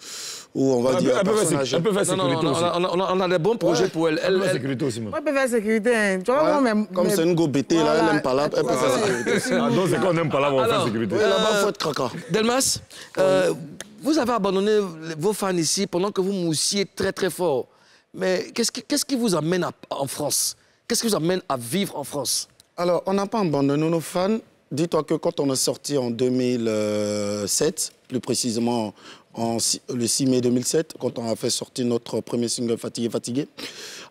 ou on va Elle peut- dire elle peut faire elle peut faire Non, non, sécurité non, aussi. on a, on a- on a des bons projets Ouais. pour elle. Elle Elle, peut faire elle- sécurité aussi, je peux faire sécurité. hein. Tu vois, Ouais, Comme mais- c'est une go BT, là, elle Voilà. n'aime pas là, elle peut faire Ouais. sécurité. Ah, donc c'est qu'on n'aime pas là, on va faire sécurité. Là-bas, il Euh, faut être craquant. Delmas, euh, vous avez abandonné vos fans ici pendant que vous moussiez très très fort. Mais qu'est-ce qui, qu'est-ce qui vous amène à- en France? Qu'est-ce qui vous amène à vivre en France? Alors, on n'a pas abandonné nos fans. Dis-toi que quand on est sorti en 2007, plus précisément le 6 mai 2007, quand on a fait sortir notre premier single Fatigué, Fatigué.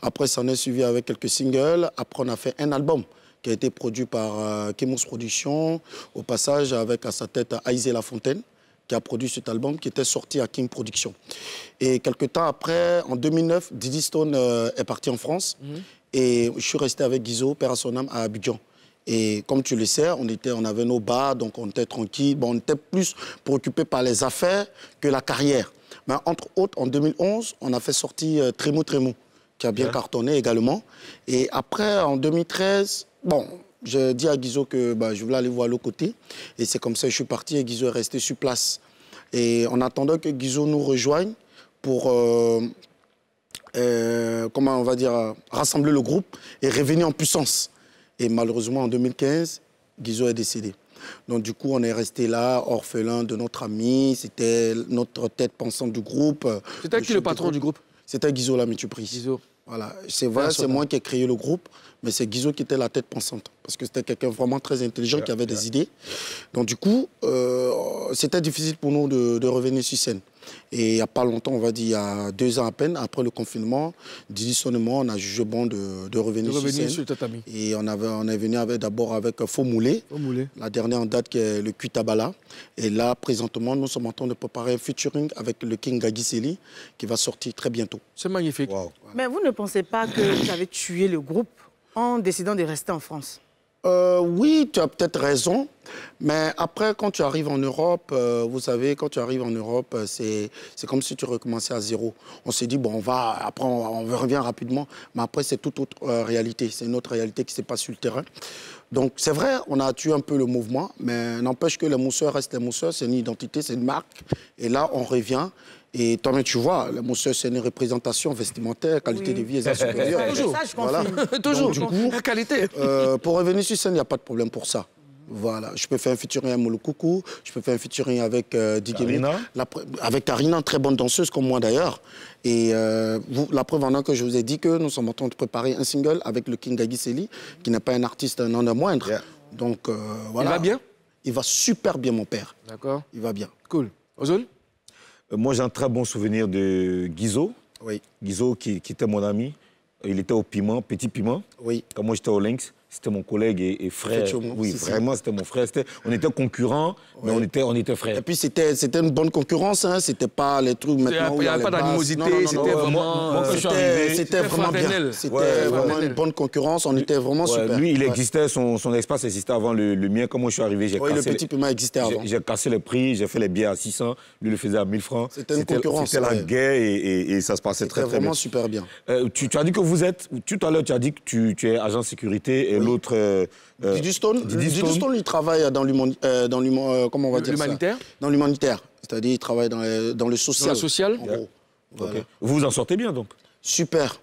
Après, ça en est suivi avec quelques singles. Après, on a fait un album qui a été produit par euh, Kemos Productions, au passage avec à sa tête Aïsé Lafontaine qui a produit cet album qui était sorti à King Productions. Et quelques temps après, en 2009, Didi Stone euh, est parti en France et je suis resté avec Guizo, père à son âme, à Abidjan. Et comme tu le sais, on, était, on avait nos bars, donc on était tranquille. Bon, on était plus préoccupé par les affaires que la carrière. Mais entre autres, en 2011, on a fait sortir euh, Trémo Trémo, qui a bien cartonné également. Et après, en 2013, bon, j'ai dit à Guizo que bah, je voulais aller voir l'autre côté. Et c'est comme ça que je suis parti et Guizo est resté sur place. Et en attendant que Guizo nous rejoigne pour, euh, euh, comment on va dire, euh, rassembler le groupe et revenir en puissance. Et malheureusement, en 2015, Guizo est décédé. Donc du coup, on est resté là, orphelin de notre ami. C'était notre tête pensante du groupe. C'était qui le patron du groupe? C'était Guizo Lamituprice. Guizo. Voilà, c'est vrai, c'est moi qui ai créé le groupe, mais c'est Guizo qui était la tête pensante. Parce que c'était quelqu'un vraiment très intelligent qui avait des idées. Donc, du coup, euh, c'était difficile pour nous de, de revenir sur scène. Et il n'y a pas longtemps, on va dire, il y a deux ans à peine, après le confinement, moi, on a jugé bon de, de revenir, De revenir sur scène. sur tatami. Et on, avait, on est venu avec- d'abord avec Faux Moulé. Faux Moulé. La dernière en date qui est le Kutabala. Et là, présentement, nous sommes en train de préparer un featuring avec le King Gagiseli qui va sortir très bientôt. C'est magnifique. Mais vous ne pensez pas que vous avez tué le groupe en décidant de rester en France? Euh, oui, tu as peut-être raison. Mais après, quand tu arrives en Europe, euh, vous savez, quand tu arrives en Europe, euh, c'est comme si tu recommençais à zéro. On s'est dit, bon, on va, après, on, on revient rapidement. Mais après, c'est toute autre réalité. C'est une autre réalité qui se passe sur le terrain. Donc, c'est vrai, on a tué un peu le mouvement, mais n'empêche que les mousseurs restent les mousseurs. C'est une identité, c'est une marque. Et là, on revient. Et toi-même, tu vois, les mousseurs, c'est une représentation vestimentaire, qualité de vie et ça supérieure. Toujours. Ça, je Voilà. Toujours. Donc, du coup, La qualité. euh, pour revenir sur scène, il n'y a pas de problème pour ça. Voilà, je peux faire un featuring avec Molokoukou, je peux faire un featuring avec euh. Karina. La avec Karina, très bonne danseuse comme moi d'ailleurs. Et euh, vous- la preuve en est que je vous ai dit que nous sommes en train de préparer un single avec le King Agiseli, qui n'est pas un artiste non de moindre. Yeah. Donc euh, voilà. Il va bien? Il va super bien, mon père. D'accord. Il va bien. Cool. Ozone? Moi, j'ai un très bon souvenir de Guizo. Oui, Guizo, qui, qui était mon ami. Il était au piment, petit piment. oui. Quand moi j'étais au Lynx, c'était mon collègue et, et frère. Oui, vraiment, c'était mon frère. On était concurrents, mais Ouais. on était, on était Et frères. puis c'était c'était une bonne concurrence, hein. c'était pas les trucs maintenant. où Il n'y a avait les pas d'animosité, c'était ouais, vraiment. euh, C'était vraiment bien. C'était Ouais, ouais, vraiment ouais. une bonne concurrence, on était vraiment Ouais, super. lui, il Ouais. existait, son, son espace existait avant le, le mien. Quand moi je suis arrivé, j'ai Oui, le cassé, petit piment existait avant. j'ai- cassé le prix, j'ai fait les billets à 600, lui le faisait à 1000 francs. C'était une concurrence, C'était la ouais. guerre et, et- et ça se passait très très bien. vraiment super bien. Euh, tu, as dit que vous êtes, tout à l'heure tu as dit que tu, tu es agent de sécurité l'autre... euh, euh, Didi Stone, Didi Didi Stone. Stone, il travaille dans l'humanitaire, euh, euh, comment on va dire ça? L'humanitaire? Dans l'humanitaire, c'est-à-dire il travaille dans, le- dans le social. Dans le social en gros. Voilà. ok. Vous vous en sortez bien donc? Super,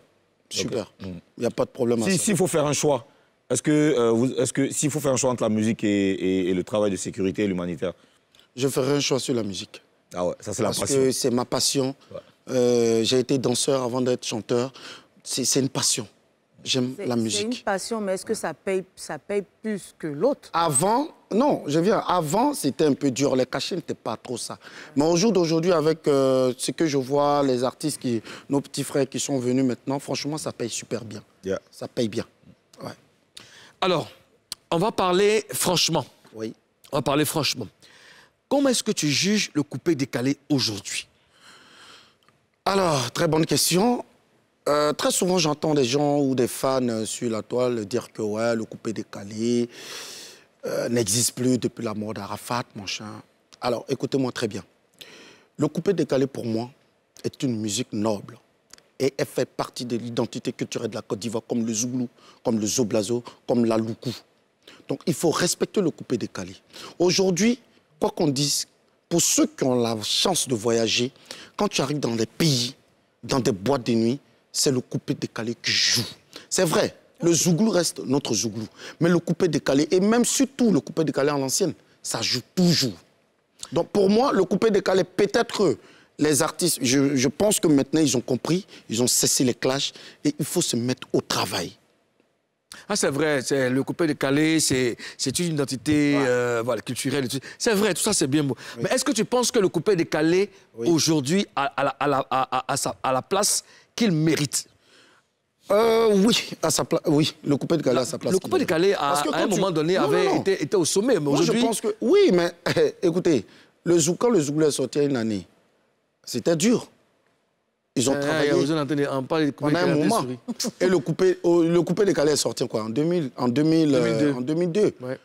super. Il n'y a pas de problème à ça. S'il faut faire un choix, est-ce que, euh, est-ce que s'il faut faire un choix entre la musique et, et- et le travail de sécurité et l'humanitaire? Je ferai un choix sur la musique. Ah ouais, ça c'est la parce passion. que c'est ma passion. Euh, J'ai été danseur avant d'être chanteur. C'est une passion. J'aime la C'est une musique. passion, mais est-ce que ça paye, ça paye plus que l'autre? Avant, non, je viens. Avant, c'était un peu dur. Les cachets n'étaient pas trop ça. Mais au jour d'aujourd'hui, avec euh, ce que je vois, les artistes, qui, nos petits frères qui sont venus maintenant, franchement, ça paye super bien. Yeah. Ça paye bien. Ouais. Alors, on va parler franchement. Oui. On va parler franchement. Comment est-ce que tu juges le coupé décalé aujourd'hui? Alors, très bonne question. Euh, très souvent, j'entends des gens ou des fans sur la toile dire que ouais, le coupé décalé euh, n'existe plus depuis la mort d'Arafat, mon chien. Alors, écoutez-moi très bien. Le coupé décalé, pour moi, est une musique noble. Et elle fait partie de l'identité culturelle de la Côte d'Ivoire, comme le Zouglou, comme le Zoblazo, comme la Loukou. Donc, il faut respecter le coupé décalé. Aujourd'hui, quoi qu'on dise, pour ceux qui ont la chance de voyager, quand tu arrives dans des pays, dans des boîtes de nuit, c'est le coupé décalé qui joue. C'est vrai, le Zouglou reste notre Zouglou. Mais le coupé décalé, et même surtout le coupé décalé à l'ancienne, ça joue toujours. Donc pour moi, le coupé décalé, peut-être que les artistes, je, je pense que maintenant ils ont compris, ils ont cessé les clashs et il faut se mettre au travail. Ah, c'est vrai, c'est le coupé décalé, c'est c'est une identité euh, voilà, culturelle. C'est vrai, tout ça, c'est bien beau. Mais est-ce que tu penses que le coupé décalé, aujourd'hui, a, a la- a la- a- a- a sa- a la place qu'il mérite Euh, oui, à sa place. Oui, le coupé décalé à sa place. Le coupé à, Parce que à un tu- moment donné, Non, avait non. Été, était au sommet. Mais Moi, je aujourd'hui, pense que. Oui, mais écoutez, le Zou, quand le Zouglou est sorti il y a une année, c'était dur. Ils ont euh, travaillé vous en entendez, on parle de un moment. Et le coupé, oh, le coupé décalé est sorti en quoi? En 2000, en 2000, euh, 2002. en 2002. Ouais.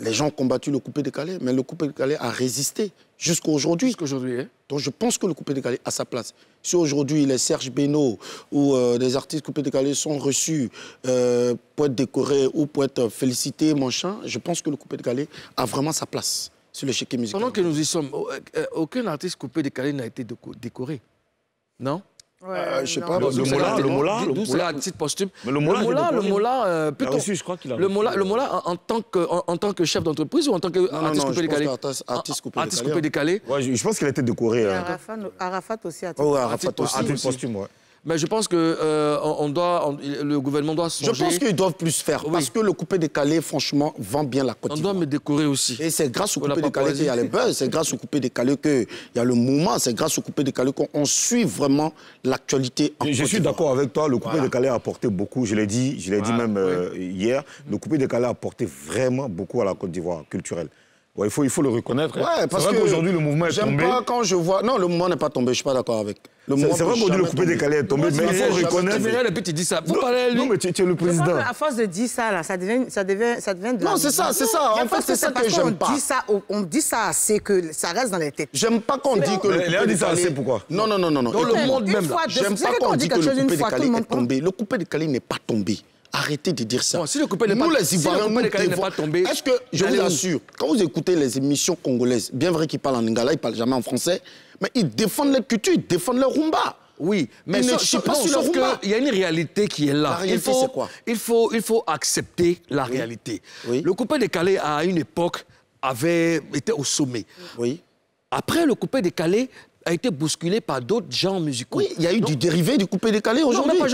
Les gens ont combattu le coupé décalé, mais le coupé décalé a résisté jusqu'à aujourd'hui. Jusqu'aujourd'hui, hein. Donc je pense que le coupé décalé a sa place. Si aujourd'hui les Serge Beno ou euh, des artistes coupé décalé sont reçus euh, pour être décorés ou pour être félicités, machin, je pense que le coupé décalé a vraiment sa place sur le chéquier musical. Pendant que nous y sommes, euh, aucun artiste coupé décalé n'a été déco- décoré. Non? Euh, je sais pas. Le- le Mola, le Mola, le cela, Mola. à titre posthume. Mais le Mola, le il Mola, le. Mola, euh, Il a peut-on- reçu, je crois qu'il a le Mola, le euh, Mola en, en tant que, en, en tant que chef d'entreprise ou en tant que non, artiste non, coupé décalé? qu'artiste- artiste coupé Artiste décalé, coupé hein. décalé. Ouais, je, je pense qu'il a été décoré. Euh, Arafat, Arafat aussi a Oh, À Arafat titre aussi. à titre aussi. posthume, ouais. Mais je pense que euh, on on doit, on- le gouvernement doit Je songer. pense qu'ils doivent plus faire Oui. parce que le coupé décalé, franchement, vend bien la Côte On d'Ivoire. doit me décorer aussi. Et c'est grâce au coupé décalé qu'il y a les buzz, c'est grâce au coupé décalé qu'il y a le mouvement, c'est grâce au coupé décalé qu'on suit vraiment l'actualité en Je, je suis d'accord avec toi, le coupé Voilà. décalé a apporté beaucoup, je l'ai dit, je l'ai dit même euh, hier, le coupé décalé a apporté vraiment beaucoup à la Côte d'Ivoire culturelle. Ouais, il, faut, il faut le reconnaître. Ouais, c'est parce vrai qu'aujourd'hui le mouvement est J'aime tombé. pas quand je vois. Non, le mouvement n'est pas tombé, je suis pas d'accord avec. C'est vrai qu'aujourd'hui le coupé décalé est tombé, mais il faut reconnaître. Tu viens depuis, tu dis ça. Vous Non, parlez à lui. non, mais tu, tu es le président. qu'à force de dire ça, là, ça devient, ça devient, ça devient de la Non, c'est ça, c'est ça. En fait, c'est ça que j'aime pas. Dit ça, on- dit ça assez que ça reste dans les têtes. J'aime pas qu'on dise que Léa dit ça assez, pourquoi? Non, non, non, non. non. Dans le monde même, J'aime pas qu'on dise dit que quelque le coupé décalé le est tombé. Le coupé décalé n'est pas tombé. Arrêtez de dire ça. Bon, si le coupé Nous, pas- les si le Ivoiriens, coupé nous décalé n'est devons- pas tombé, Est-ce que, je vous assure, quand vous écoutez les émissions congolaises, bien vrai qu'ils parlent en lingala, ils parlent jamais en français, mais ils défendent leur culture, ils défendent leur rumba. Oui, mais Il ne pas non, sur sauf qu'il y a une réalité qui est là. La réalité, il faut, quoi? il faut, il faut accepter la réalité. Oui. Le coupé décalé, à une époque, avait été au sommet. Oui. Après, le coupé décalé a été bousculé par d'autres genres musicaux. Oui, il y a eu du dérivé du coupé décalé Non, aujourd'hui. même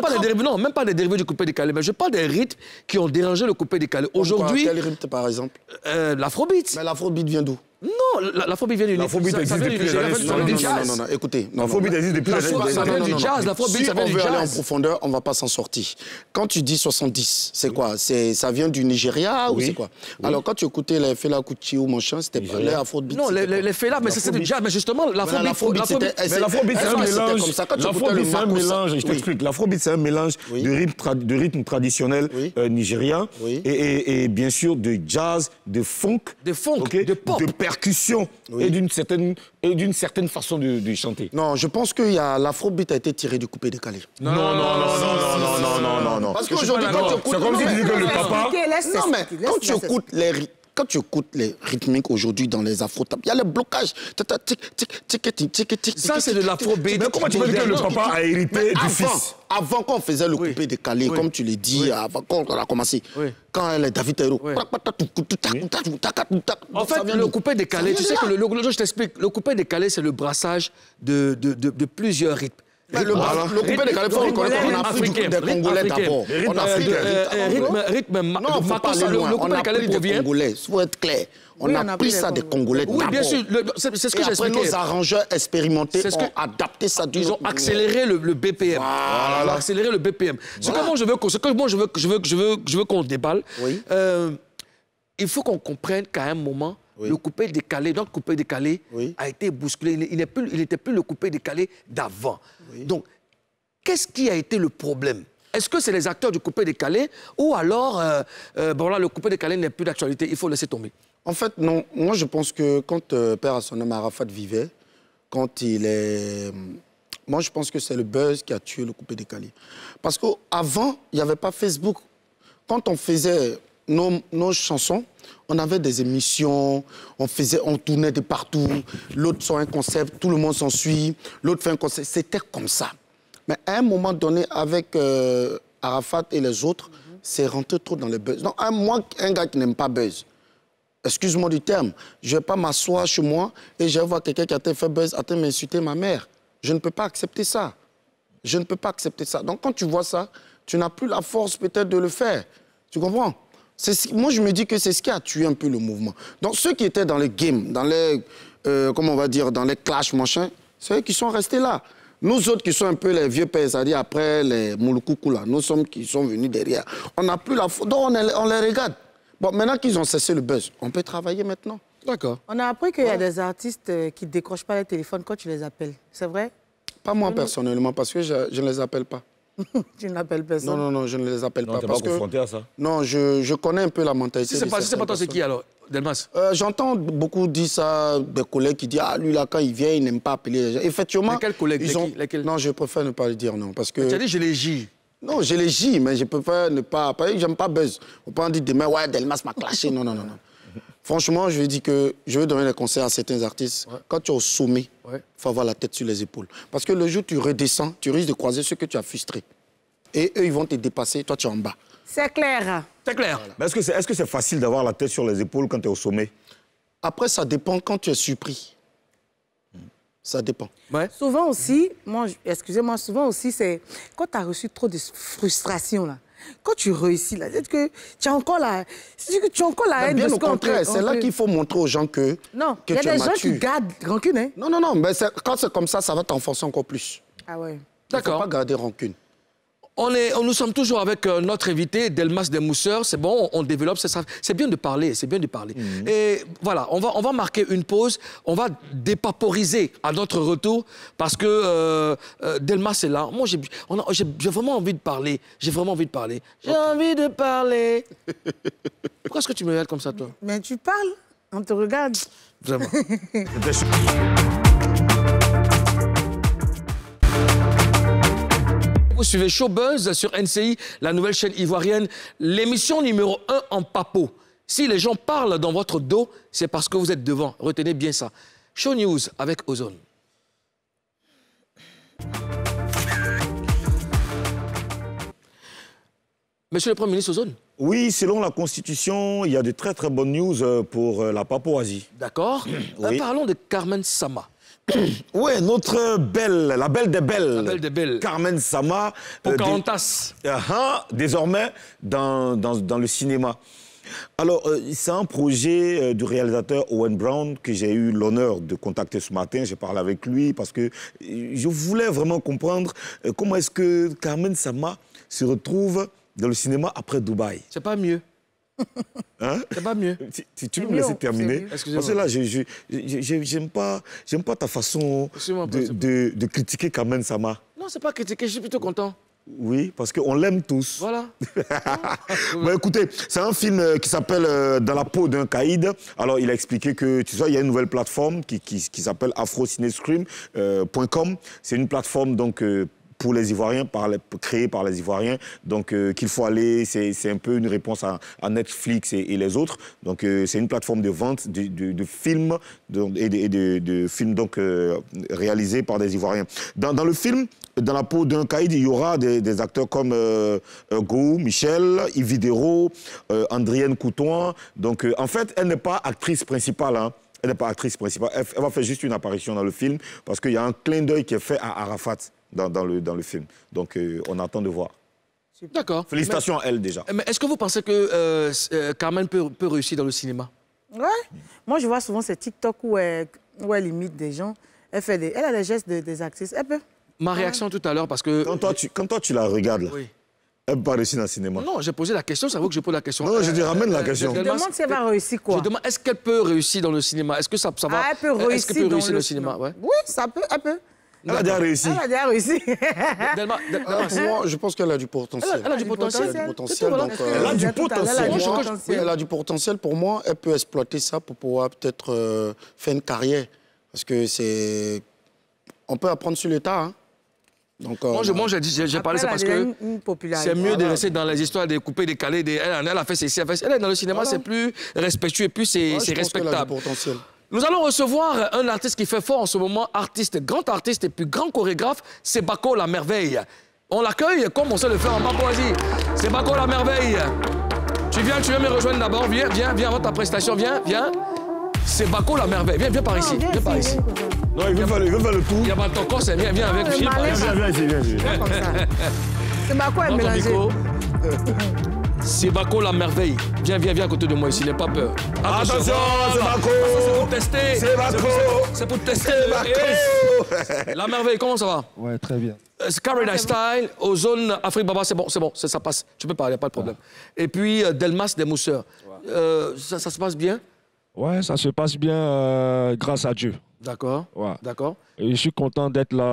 pas non, même pas des dérivés du coupé décalé, mais je parle des rythmes qui ont dérangé le coupé décalé. Comme Aujourd'hui, Quel rythme, par exemple? euh, l'afrobeat. Mais l'afrobeat vient d'où? Non, la, phobie vient du La phobie existe depuis les Non, non, non, écoutez. la phobie existe depuis Ça vient du jazz, la phobie, ça vient du jazz. Si on veut aller en profondeur, on ne va pas s'en sortir. Quand tu dis 70, c'est quoi? Ça vient du Nigeria ou c'est quoi? Alors, quand tu écoutais les Fela Kuti ou machin, c'était pas les afrobeat. Non, les Fela, mais c'est du jazz. Mais justement, la phobie, c'est un mélange. L'afrobeat, c'est un mélange, je t'explique. L'afrobeat, c'est un mélange de rythme traditionnel euh, nigérien et bien sûr de jazz, de funk. De funk, de pop percussion Oui. et d'une certaine et d'une certaine façon de, de chanter. Non, je pense que y a- l'afrobeat a été tiré du coupé décalé. Non, non, non, non, non, non, non, non, non. Parce qu'aujourd'hui, quand tu écoutes... C'est comme non, si tu mais- dis que le papa. Non, mais quand tu écoutes les, quand tu écoutes les rythmiques aujourd'hui dans les afro il y a le blocage. Tata, tic, tic, tic, tic, tic, tic, Ça, c'est de l'afrobeat. Mais comment tu peux dire que le papa a hérité du avant, fils avant qu'on faisait le coupé décalé, comme tu l'as dit, avant qu'on a commencé, quand elle est David Hero, en fait, le coupé décalé, tu sais que le, je t'explique, le coupé décalé, c'est le brassage de plusieurs rythmes. Le, Voilà. le coupé il faut Rythme- reconnaître qu'on a pris des Congolais d'abord. On a Euh, pris de- des euh, euh, rythme, rythme, ma- Non, de aller le, loin. On a pris des. Congolais, être clair. On Oui, a on a pris ça des Congolais. Oui, bien sûr, c'est ce que j'expliquais. nos arrangeurs expérimentés que- ont adapté ça d'une Ils ont accéléré le, le BPM. Ils ont accéléré le BPM. Ce que moi je veux, qu'on- ce que moi je veux, je veux, je veux, je veux qu'on déballe. Oui. euh, il faut qu'on comprenne qu'à un moment, Oui. le coupé décalé, notre coupé décalé, Oui. a été bousculé. Il- n'est plus, il n'était plus le coupé décalé d'avant. Donc, qu'est-ce qui a été le problème? Est-ce que c'est les acteurs du coupé décalé ou alors, euh, euh, bon là, le coupé décalé n'est plus d'actualité, il faut laisser tomber? En fait, non. Moi, je pense que quand euh, Père homme Arafat vivait, quand il est. Moi, je pense que c'est le buzz qui a tué le coupé décalé. Parce qu'avant, il n'y avait pas Facebook. Quand on faisait nos, nos chansons, on avait des émissions, on, faisait, on tournait de partout. L'autre sort un concept, tout le monde s'en suit. L'autre fait un concept. C'était comme ça. Mais à un moment donné, avec euh, Arafat et les autres, c'est rentré trop dans le buzz. Donc, un- moi, un gars qui n'aime pas buzz, excuse-moi du terme, je ne vais pas m'asseoir chez moi et je vais voir quelqu'un qui a fait buzz, a été m'insulter ma mère. Je ne peux pas accepter ça. Je ne peux pas accepter ça. Donc quand tu vois ça, tu n'as plus la force peut-être de le faire. Tu comprends? Ce- Moi, je me dis que c'est ce qui a tué un peu le mouvement. Donc ceux qui étaient dans les games, dans les, euh, comment on va dire, dans les clashs, machin, c'est eux qui sont restés là. Nous autres qui sommes un peu les vieux pères, c'est-à-dire après les Mouloukoukou, là, nous sommes qui sont venus derrière. On n'a plus la force. Donc on, est- on les regarde. Bon, maintenant qu'ils ont cessé le buzz, on peut travailler maintenant. D'accord. On a appris qu'il y a des artistes euh, qui ne décrochent pas les téléphones quand tu les appelles. C'est vrai? Pas moi personnellement, parce que je, je ne les appelle pas. Tu n'appelles personne. Non, non, non, je ne les appelle Non, pas. t'es parce pas que- confronté à ça. Non, je, je connais un peu la mentalité. Si c'est de pas, si toi, c'est qui alors Delmas? Euh, J'entends beaucoup dire ça, des collègues qui disent Ah, lui, là, quand il vient, il n'aime pas appeler les gens. Effectivement. Lesquels collègues ils ont... Lesquels- Non, je préfère ne pas le dire, non. Parce que. Tu as dit, je les J. Non, je les gis, mais je préfère ne pas. Parce que j'aime pas buzz. On peut en dire demain, ouais, Delmas m'a clashé. Non, non, non, non. Franchement, je vais dire que je veux donner des conseils à certains artistes. Quand tu es au sommet, il Ouais. faut avoir la tête sur les épaules. Parce que le jour où tu redescends, tu risques de croiser ceux que tu as frustrés. Et eux, ils vont te dépasser, toi, tu es en bas. C'est clair. C'est clair. Mais est-ce que c'est est -ce c'est facile d'avoir la tête sur les épaules quand tu es au sommet? Après, ça dépend quand tu es surpris. Ça dépend. Ouais. Souvent aussi, moi, excusez-moi, souvent aussi, c'est quand tu as reçu trop de frustration, là. Quand tu réussis, là, c'est que tu as encore la, tu as encore la Mais haine bien de ce au contraire, c'est là qu'il faut montrer aux gens que, Non, que il y a des gens qui gardent rancune, hein. Non, non, non, mais quand c'est comme ça, ça va t'enfoncer encore plus. Ah ouais. Il ne faut D'accord. pas garder rancune. On est, on- nous sommes toujours avec euh, notre invité, Delmas Desmousseurs. C'est bon, on, on développe. c'est ça. C'est bien de parler, c'est bien de parler. Et voilà, on va, on va marquer une pause. On va dépaporiser à notre retour parce que euh, euh, Delmas est là. Moi, j'ai vraiment envie de parler. J'ai vraiment envie de parler. J'ai envie de parler. Pourquoi est-ce que tu me regardes comme ça, toi? Mais tu parles, on te regarde. Vraiment. Vous suivez Showbuzz sur NCI, la nouvelle chaîne ivoirienne, l'émission numéro 1 en papo. Si les gens parlent dans votre dos, c'est parce que vous êtes devant. Retenez bien ça. Show News avec Ozone. Monsieur le Premier ministre Ozone, Oui, selon la Constitution, il y a de très très bonnes news euh, pour euh, la Papouasie. d'accord Euh, Oui. Parlons de Carmen Sama. Oui, notre belle, la belle des belles. La belle des belles. Carmen Sama. euh, dé- Pocahontas. Ah, ah, désormais dans, dans, dans le cinéma. Alors, euh, c'est un projet euh, du réalisateur Owen Brown que j'ai eu l'honneur de contacter ce matin. J'ai parlé avec lui parce que euh, je voulais vraiment comprendre euh, comment est-ce que Carmen Sama se retrouve dans le cinéma après Dubaï. C'est pas mieux. Hein? C'est pas mieux. si tu peux me laisser terminer. Parce que là, je- j'aime pas, pas ta façon de, de- de critiquer Carmen Sama. Non, c'est pas critiqué, je suis plutôt content. Oui, parce qu'on l'aime tous. Voilà. Bon, écoutez, c'est un film euh, qui s'appelle euh, Dans la peau d'un caïd. Alors, il a expliqué que, tu sais, il y a une nouvelle plateforme qui, qui, qui s'appelle afrocinescream.com. c'est une plateforme donc euh, pour les Ivoiriens, par créé par les Ivoiriens. Donc, euh, qu'il faut aller, c'est un peu une réponse à, Netflix et, les autres. Donc, euh, c'est une plateforme de vente de, films et de, films donc, euh, réalisés par des Ivoiriens. Dans, le film, dans la peau d'un caïd, il y aura des, acteurs comme Go, Michel, Yves Dero, euh, Andrienne Coutoin. Donc, en fait, elle n'est pas actrice principale. hein. Elle n'est pas actrice principale. Elle va faire juste une apparition dans le film parce qu'il y a un clin d'œil qui est fait à Arafat dans, dans le, dans le film. Donc, euh, on attend de voir. D'accord. Félicitations à elle déjà. Mais, est-ce que vous pensez que euh, euh, Carmen peut, peut réussir dans le cinéma? Ouais. Moi, je vois souvent ces TikTok où elle, où elle imite des gens. Elle, fait des, elle a les gestes de- des actrices. Elle peut. Ma réaction tout à l'heure, parce que... Quand toi, tu, quand toi, tu la regardes, là, Oui. elle peut pas réussir dans le cinéma. Non, j'ai posé la question, ça vaut que je pose la question. Non, je te ramène la question. je demande si elle va réussir quoi. Je demande, est-ce qu'elle peut réussir dans le cinéma? Est-ce que ça, ça va Ah, elle peut Est-ce réussir, qu'elle peut dans réussir le le cinéma ouais. Oui, ça peut, elle peut. Elle a déjà réussi. Elle a déjà réussi. Delma- Del- Ah, moi, je pense qu'elle a du potentiel. elle a, elle a du potentiel. Elle a du potentiel, euh, Elle a du potentiel. Elle a Moi, du je- Oui, potentiel. elle a du potentiel. Pour moi, elle peut exploiter ça pour pouvoir peut-être euh, faire une carrière. Parce que c'est. On peut apprendre sur le tas. hein. Donc, euh, Moi, je- moi, j'ai dit- j'ai j'ai parlé, c'est elle parce que c'est mieux de rester dans les histoires des calés. Des... Elle, elle a fait ceci, elle a fait Elle est dans le cinéma, Voilà. c'est plus respectueux et puis c'est ouais, c'est je pense qu'elle a du respectable. potentiel. Nous allons recevoir un artiste qui fait fort en ce moment, artiste, grand artiste et puis grand chorégraphe, c'est Bako la merveille. On l'accueille comme on sait le faire en Papouasie. C'est Bako la merveille. Tu viens, tu viens me rejoindre d'abord. Viens, viens, viens avant ta prestation. Viens, viens. C'est Bako la merveille. Viens, viens par ici. Viens par ici. Non, il veut faire le, il veut faire le tour. Il y a pas ton corps, c'est viens, viens avec. Ah, Viens par malin. ici. Viens, viens viens. C'est ma quoi, elle Dans ton mélanger. micro. C'est Bako la merveille. Viens, viens, viens à côté de moi ici, n'aie pas peur. Attention, c'est Bako. C'est pour tester. C'est Bako. pour- C'est pour tester. Bako. Eh, La merveille, comment ça va? Ouais, très bien. C'est Carrera Style, Ozone, Afrique Baba, c'est bon, c'est bon, ça, ça passe. Tu peux parler, pas de problème. Et puis euh, Delmas des Mousseurs. Euh, ça, ça se passe bien? Ouais, ça se passe bien euh, grâce à Dieu. D'accord. Ouais. D'accord. Je suis content d'être là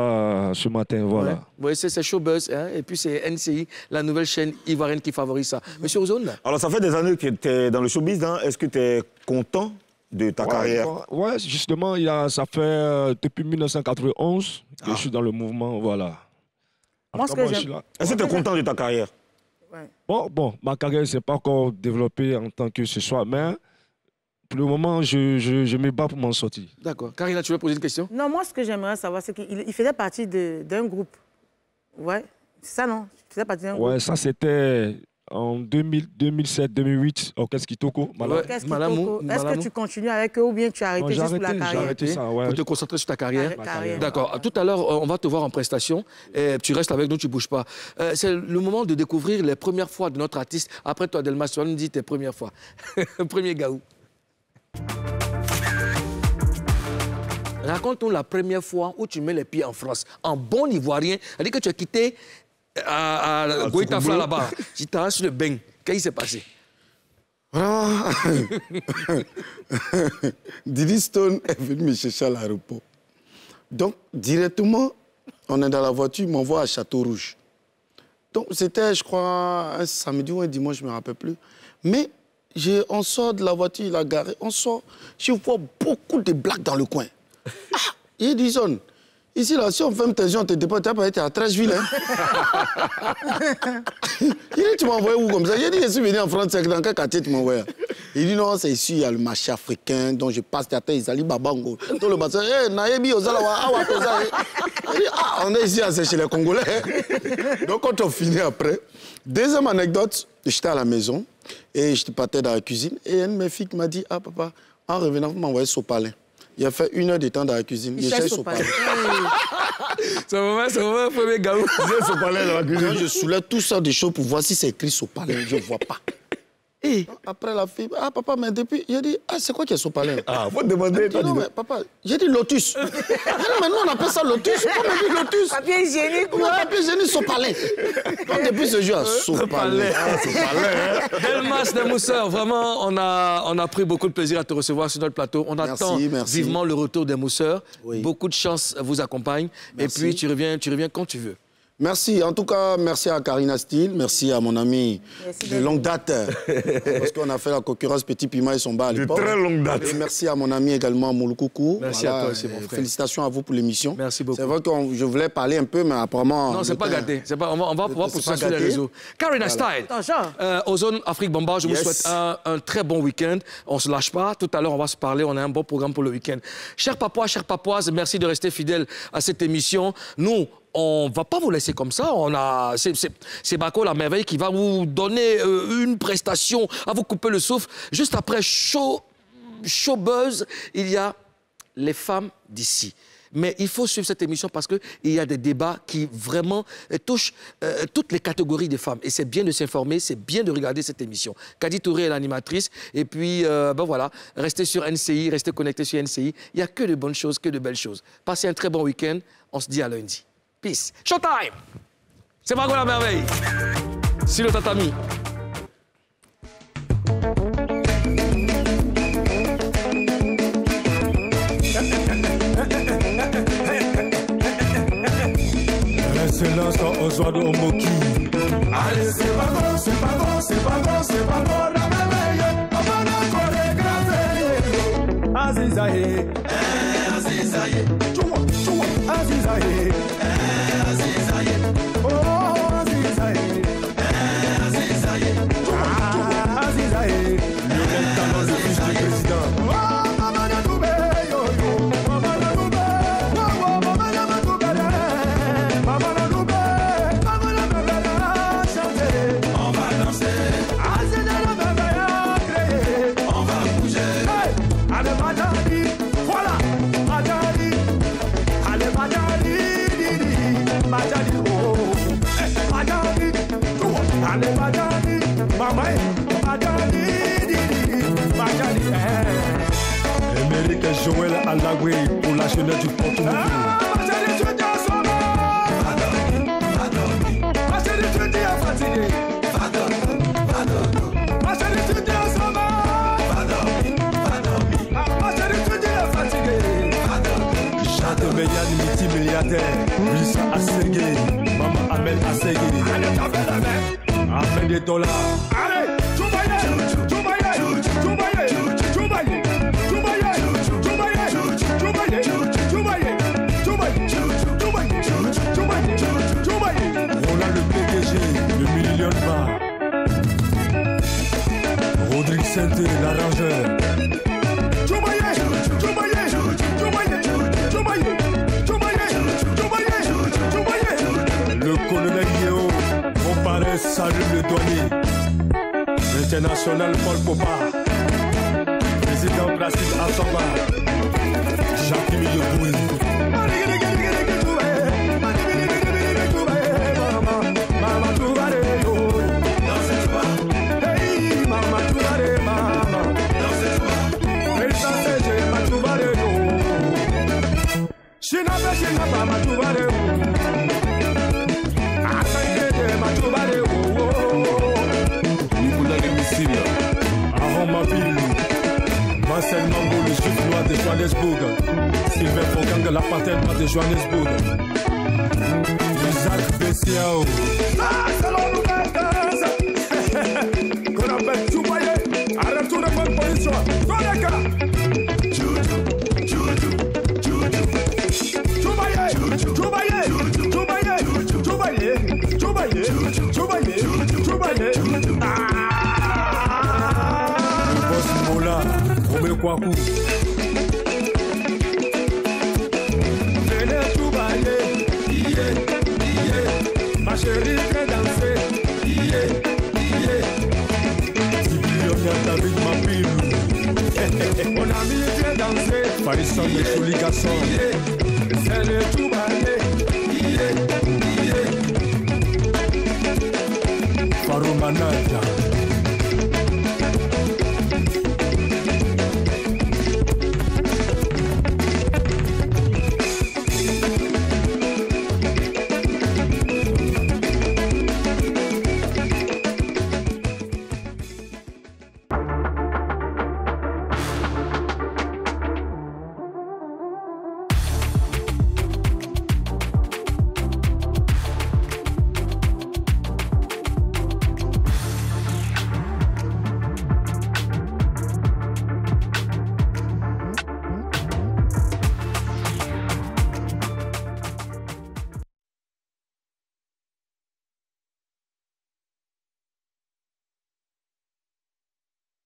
euh, ce matin, voilà. Ouais. Oui, c'est c'est Showbuzz. Hein? Et puis c'est NCI, la nouvelle chaîne ivoirienne qui favorise ça. Monsieur Ozone, Alors, ça fait des années que tu es dans le showbiz. hein. Est-ce que tu es content de ta Ouais, carrière? ouais, ouais, justement, il y a, ça fait euh, depuis 1991 que Ah. je suis dans le mouvement, voilà. Moi, ce que j'aime-. Est-ce que tu es content de ta carrière? Bon, bon, ma carrière ne s'est pas encore développée en tant que ce soit, mais pour le moment, je, je, je me bats pour m'en sortir. d'accord. Karina, tu veux poser une question? Non, moi, ce que j'aimerais savoir, c'est qu'il il faisait partie de- d'un groupe. Ouais, c'est ça, non? Il faisait partie d'un groupe. Ouais, ça c'était en 2000, 2007, 2008, Orchestre Kitoko. Malamou, Coco Est-ce que tu continues avec eux ou bien tu as arrêté Non, j'ai juste pour la arrêté, j'ai carrière? arrêté ça, ouais. Pour te concentrer sur ta carrière. Carrière, carrière. D'accord. Tout à l'heure, euh, on va te voir en prestation. Et tu restes avec nous, tu bouges pas. Euh, c'est le moment de découvrir les premières fois de notre artiste. Après toi, Delmas, tu vas nous dire tes premières fois. Premier gaou. Raconte-nous la première fois où tu mets les pieds en France, en bon ivoirien. C'est-à-dire que tu as quitté euh, à, à Goïtafla là-bas. Tu t'es sur le bain. Qu'est-ce qui s'est passé? Vraiment, Didi Stone est venu me chercher à l'aéroport. Donc, directement, on est dans la voiture, il m'envoie à Château Rouge. Donc, c'était, je crois, un samedi ou un dimanche, je ne me rappelle plus. Mais j'ai- on sort de la voiture, il a garé, on sort, je vois beaucoup de blagues dans le coin. Ah, il dit, Zone, ici, là, si on ferme tes yeux, on te déporte, tu vas être à Trashville. Hein? Il dit, tu m'as envoyé où comme ça? J'ai dit, je suis venu en France, c'est dans quel quartier tu m'as envoyé? Il dit, non, c'est ici, il y a le marché africain, dont je passe à Isali Babango. Tout le matin, hé, Naebi, Ozalawa, Awa, Toza. Il dit, ah, on est ici, ah, c'est chez les Congolais. Donc, quand on finit après, deuxième anecdote, j'étais à la maison et je partais dans la cuisine et une de mes filles m'a dit, ah, papa, en revenant, vous m'envoyez sopalin. Il a fait une heure de temps dans la cuisine. Il Il cherche cherche son. C'est vraiment, c'est vraiment un premier gaou. J'ai ce palais dans la cuisine. Je soulève tout ça de choses pour voir si c'est écrit sopalin, je ne vois pas. Et après la fille, ah papa, mais depuis, il a dit, ah c'est quoi qui est sopalin Ah, faut te demander. Dit, toi, non, dis- mais papa, j'ai dit lotus. Il dit, mais nous, on appelle ça lotus. Pourquoi on dit lotus? Papier hygiénique, Non, quoi? papier génie sopalin. Donc depuis ce jour, sopalin. Ah, ce palais, hein? Delmas des Mousseurs, vraiment, on a, on a pris beaucoup de plaisir à te recevoir sur notre plateau. On Merci, attend merci. vivement le retour des Mousseurs. Oui. Beaucoup de chance vous accompagne. Merci. Et puis, tu reviens, tu reviens quand tu veux. Merci. En tout cas, merci à Karina Steele. Merci à mon ami Merci de longue date. parce qu'on a fait la concurrence Petit Pima et son bas à De l'époque. très longue date. Et merci à mon ami également, Mouloukoukou. Merci à toi aussi, mon frère. Félicitations à vous pour l'émission. Merci beaucoup. C'est vrai que je voulais parler un peu, mais apparemment. Non, c'est pas gâté. C'est pas, on va, on va, ça pas sur les réseaux. Karina Jean. euh, Ozone Afrique Bamba, je vous souhaite un, un très bon week-end. On se lâche pas. Tout à l'heure, on va se parler. On a un bon programme pour le week-end. Chers papois, chères papoises, merci de rester fidèles à cette émission. Nous, on va pas vous laisser comme ça. On a, c'est, Bako la merveille qui va vous donner euh, une prestation à vous couper le souffle. Juste après show, show buzz, il y a les femmes d'ici. Mais il faut suivre cette émission parce qu'il y a des débats qui vraiment euh, touchent euh, toutes les catégories des femmes. Et c'est bien de s'informer, c'est bien de regarder cette émission. Kadi Touré est l'animatrice. Et puis, ben voilà, restez sur NCI, restez connectés sur NCI. Il n'y a que de bonnes choses, que de belles choses. Passez un très bon week-end. On se dit à lundi. Peace. Showtime. C'est Margot la merveille. Sur le tatami. C'est pas bon, c'est pas bon, c'est pas bon, c'est pas bon, la merveille, Joël Aldagwe pour la jeunesse du Porto Beyan multimilliardaire, Wilson Asegé, Maman Amel Asegé. Amène des. Le colonel Yeo, mon parrain salue le douanier. L'international Paul Popa, président Placide Assomba, Jacques-Emile Marcel Mambo, le juif noir de Johannesburg. Sylvain Fogan de la patente de Johannesburg. Isaac Bessiao. Ah, salon nous qu'on appelle Choubaye. Arrête-toi de bonne position. kwaku. Venez tout bailler iye iye. Ma chérie viens danser. Iye iye. Sibiloniata avec ma pile. Mon ami viens danser. Farissante yeah, les jolis garçons yeah, c'est le tout bailler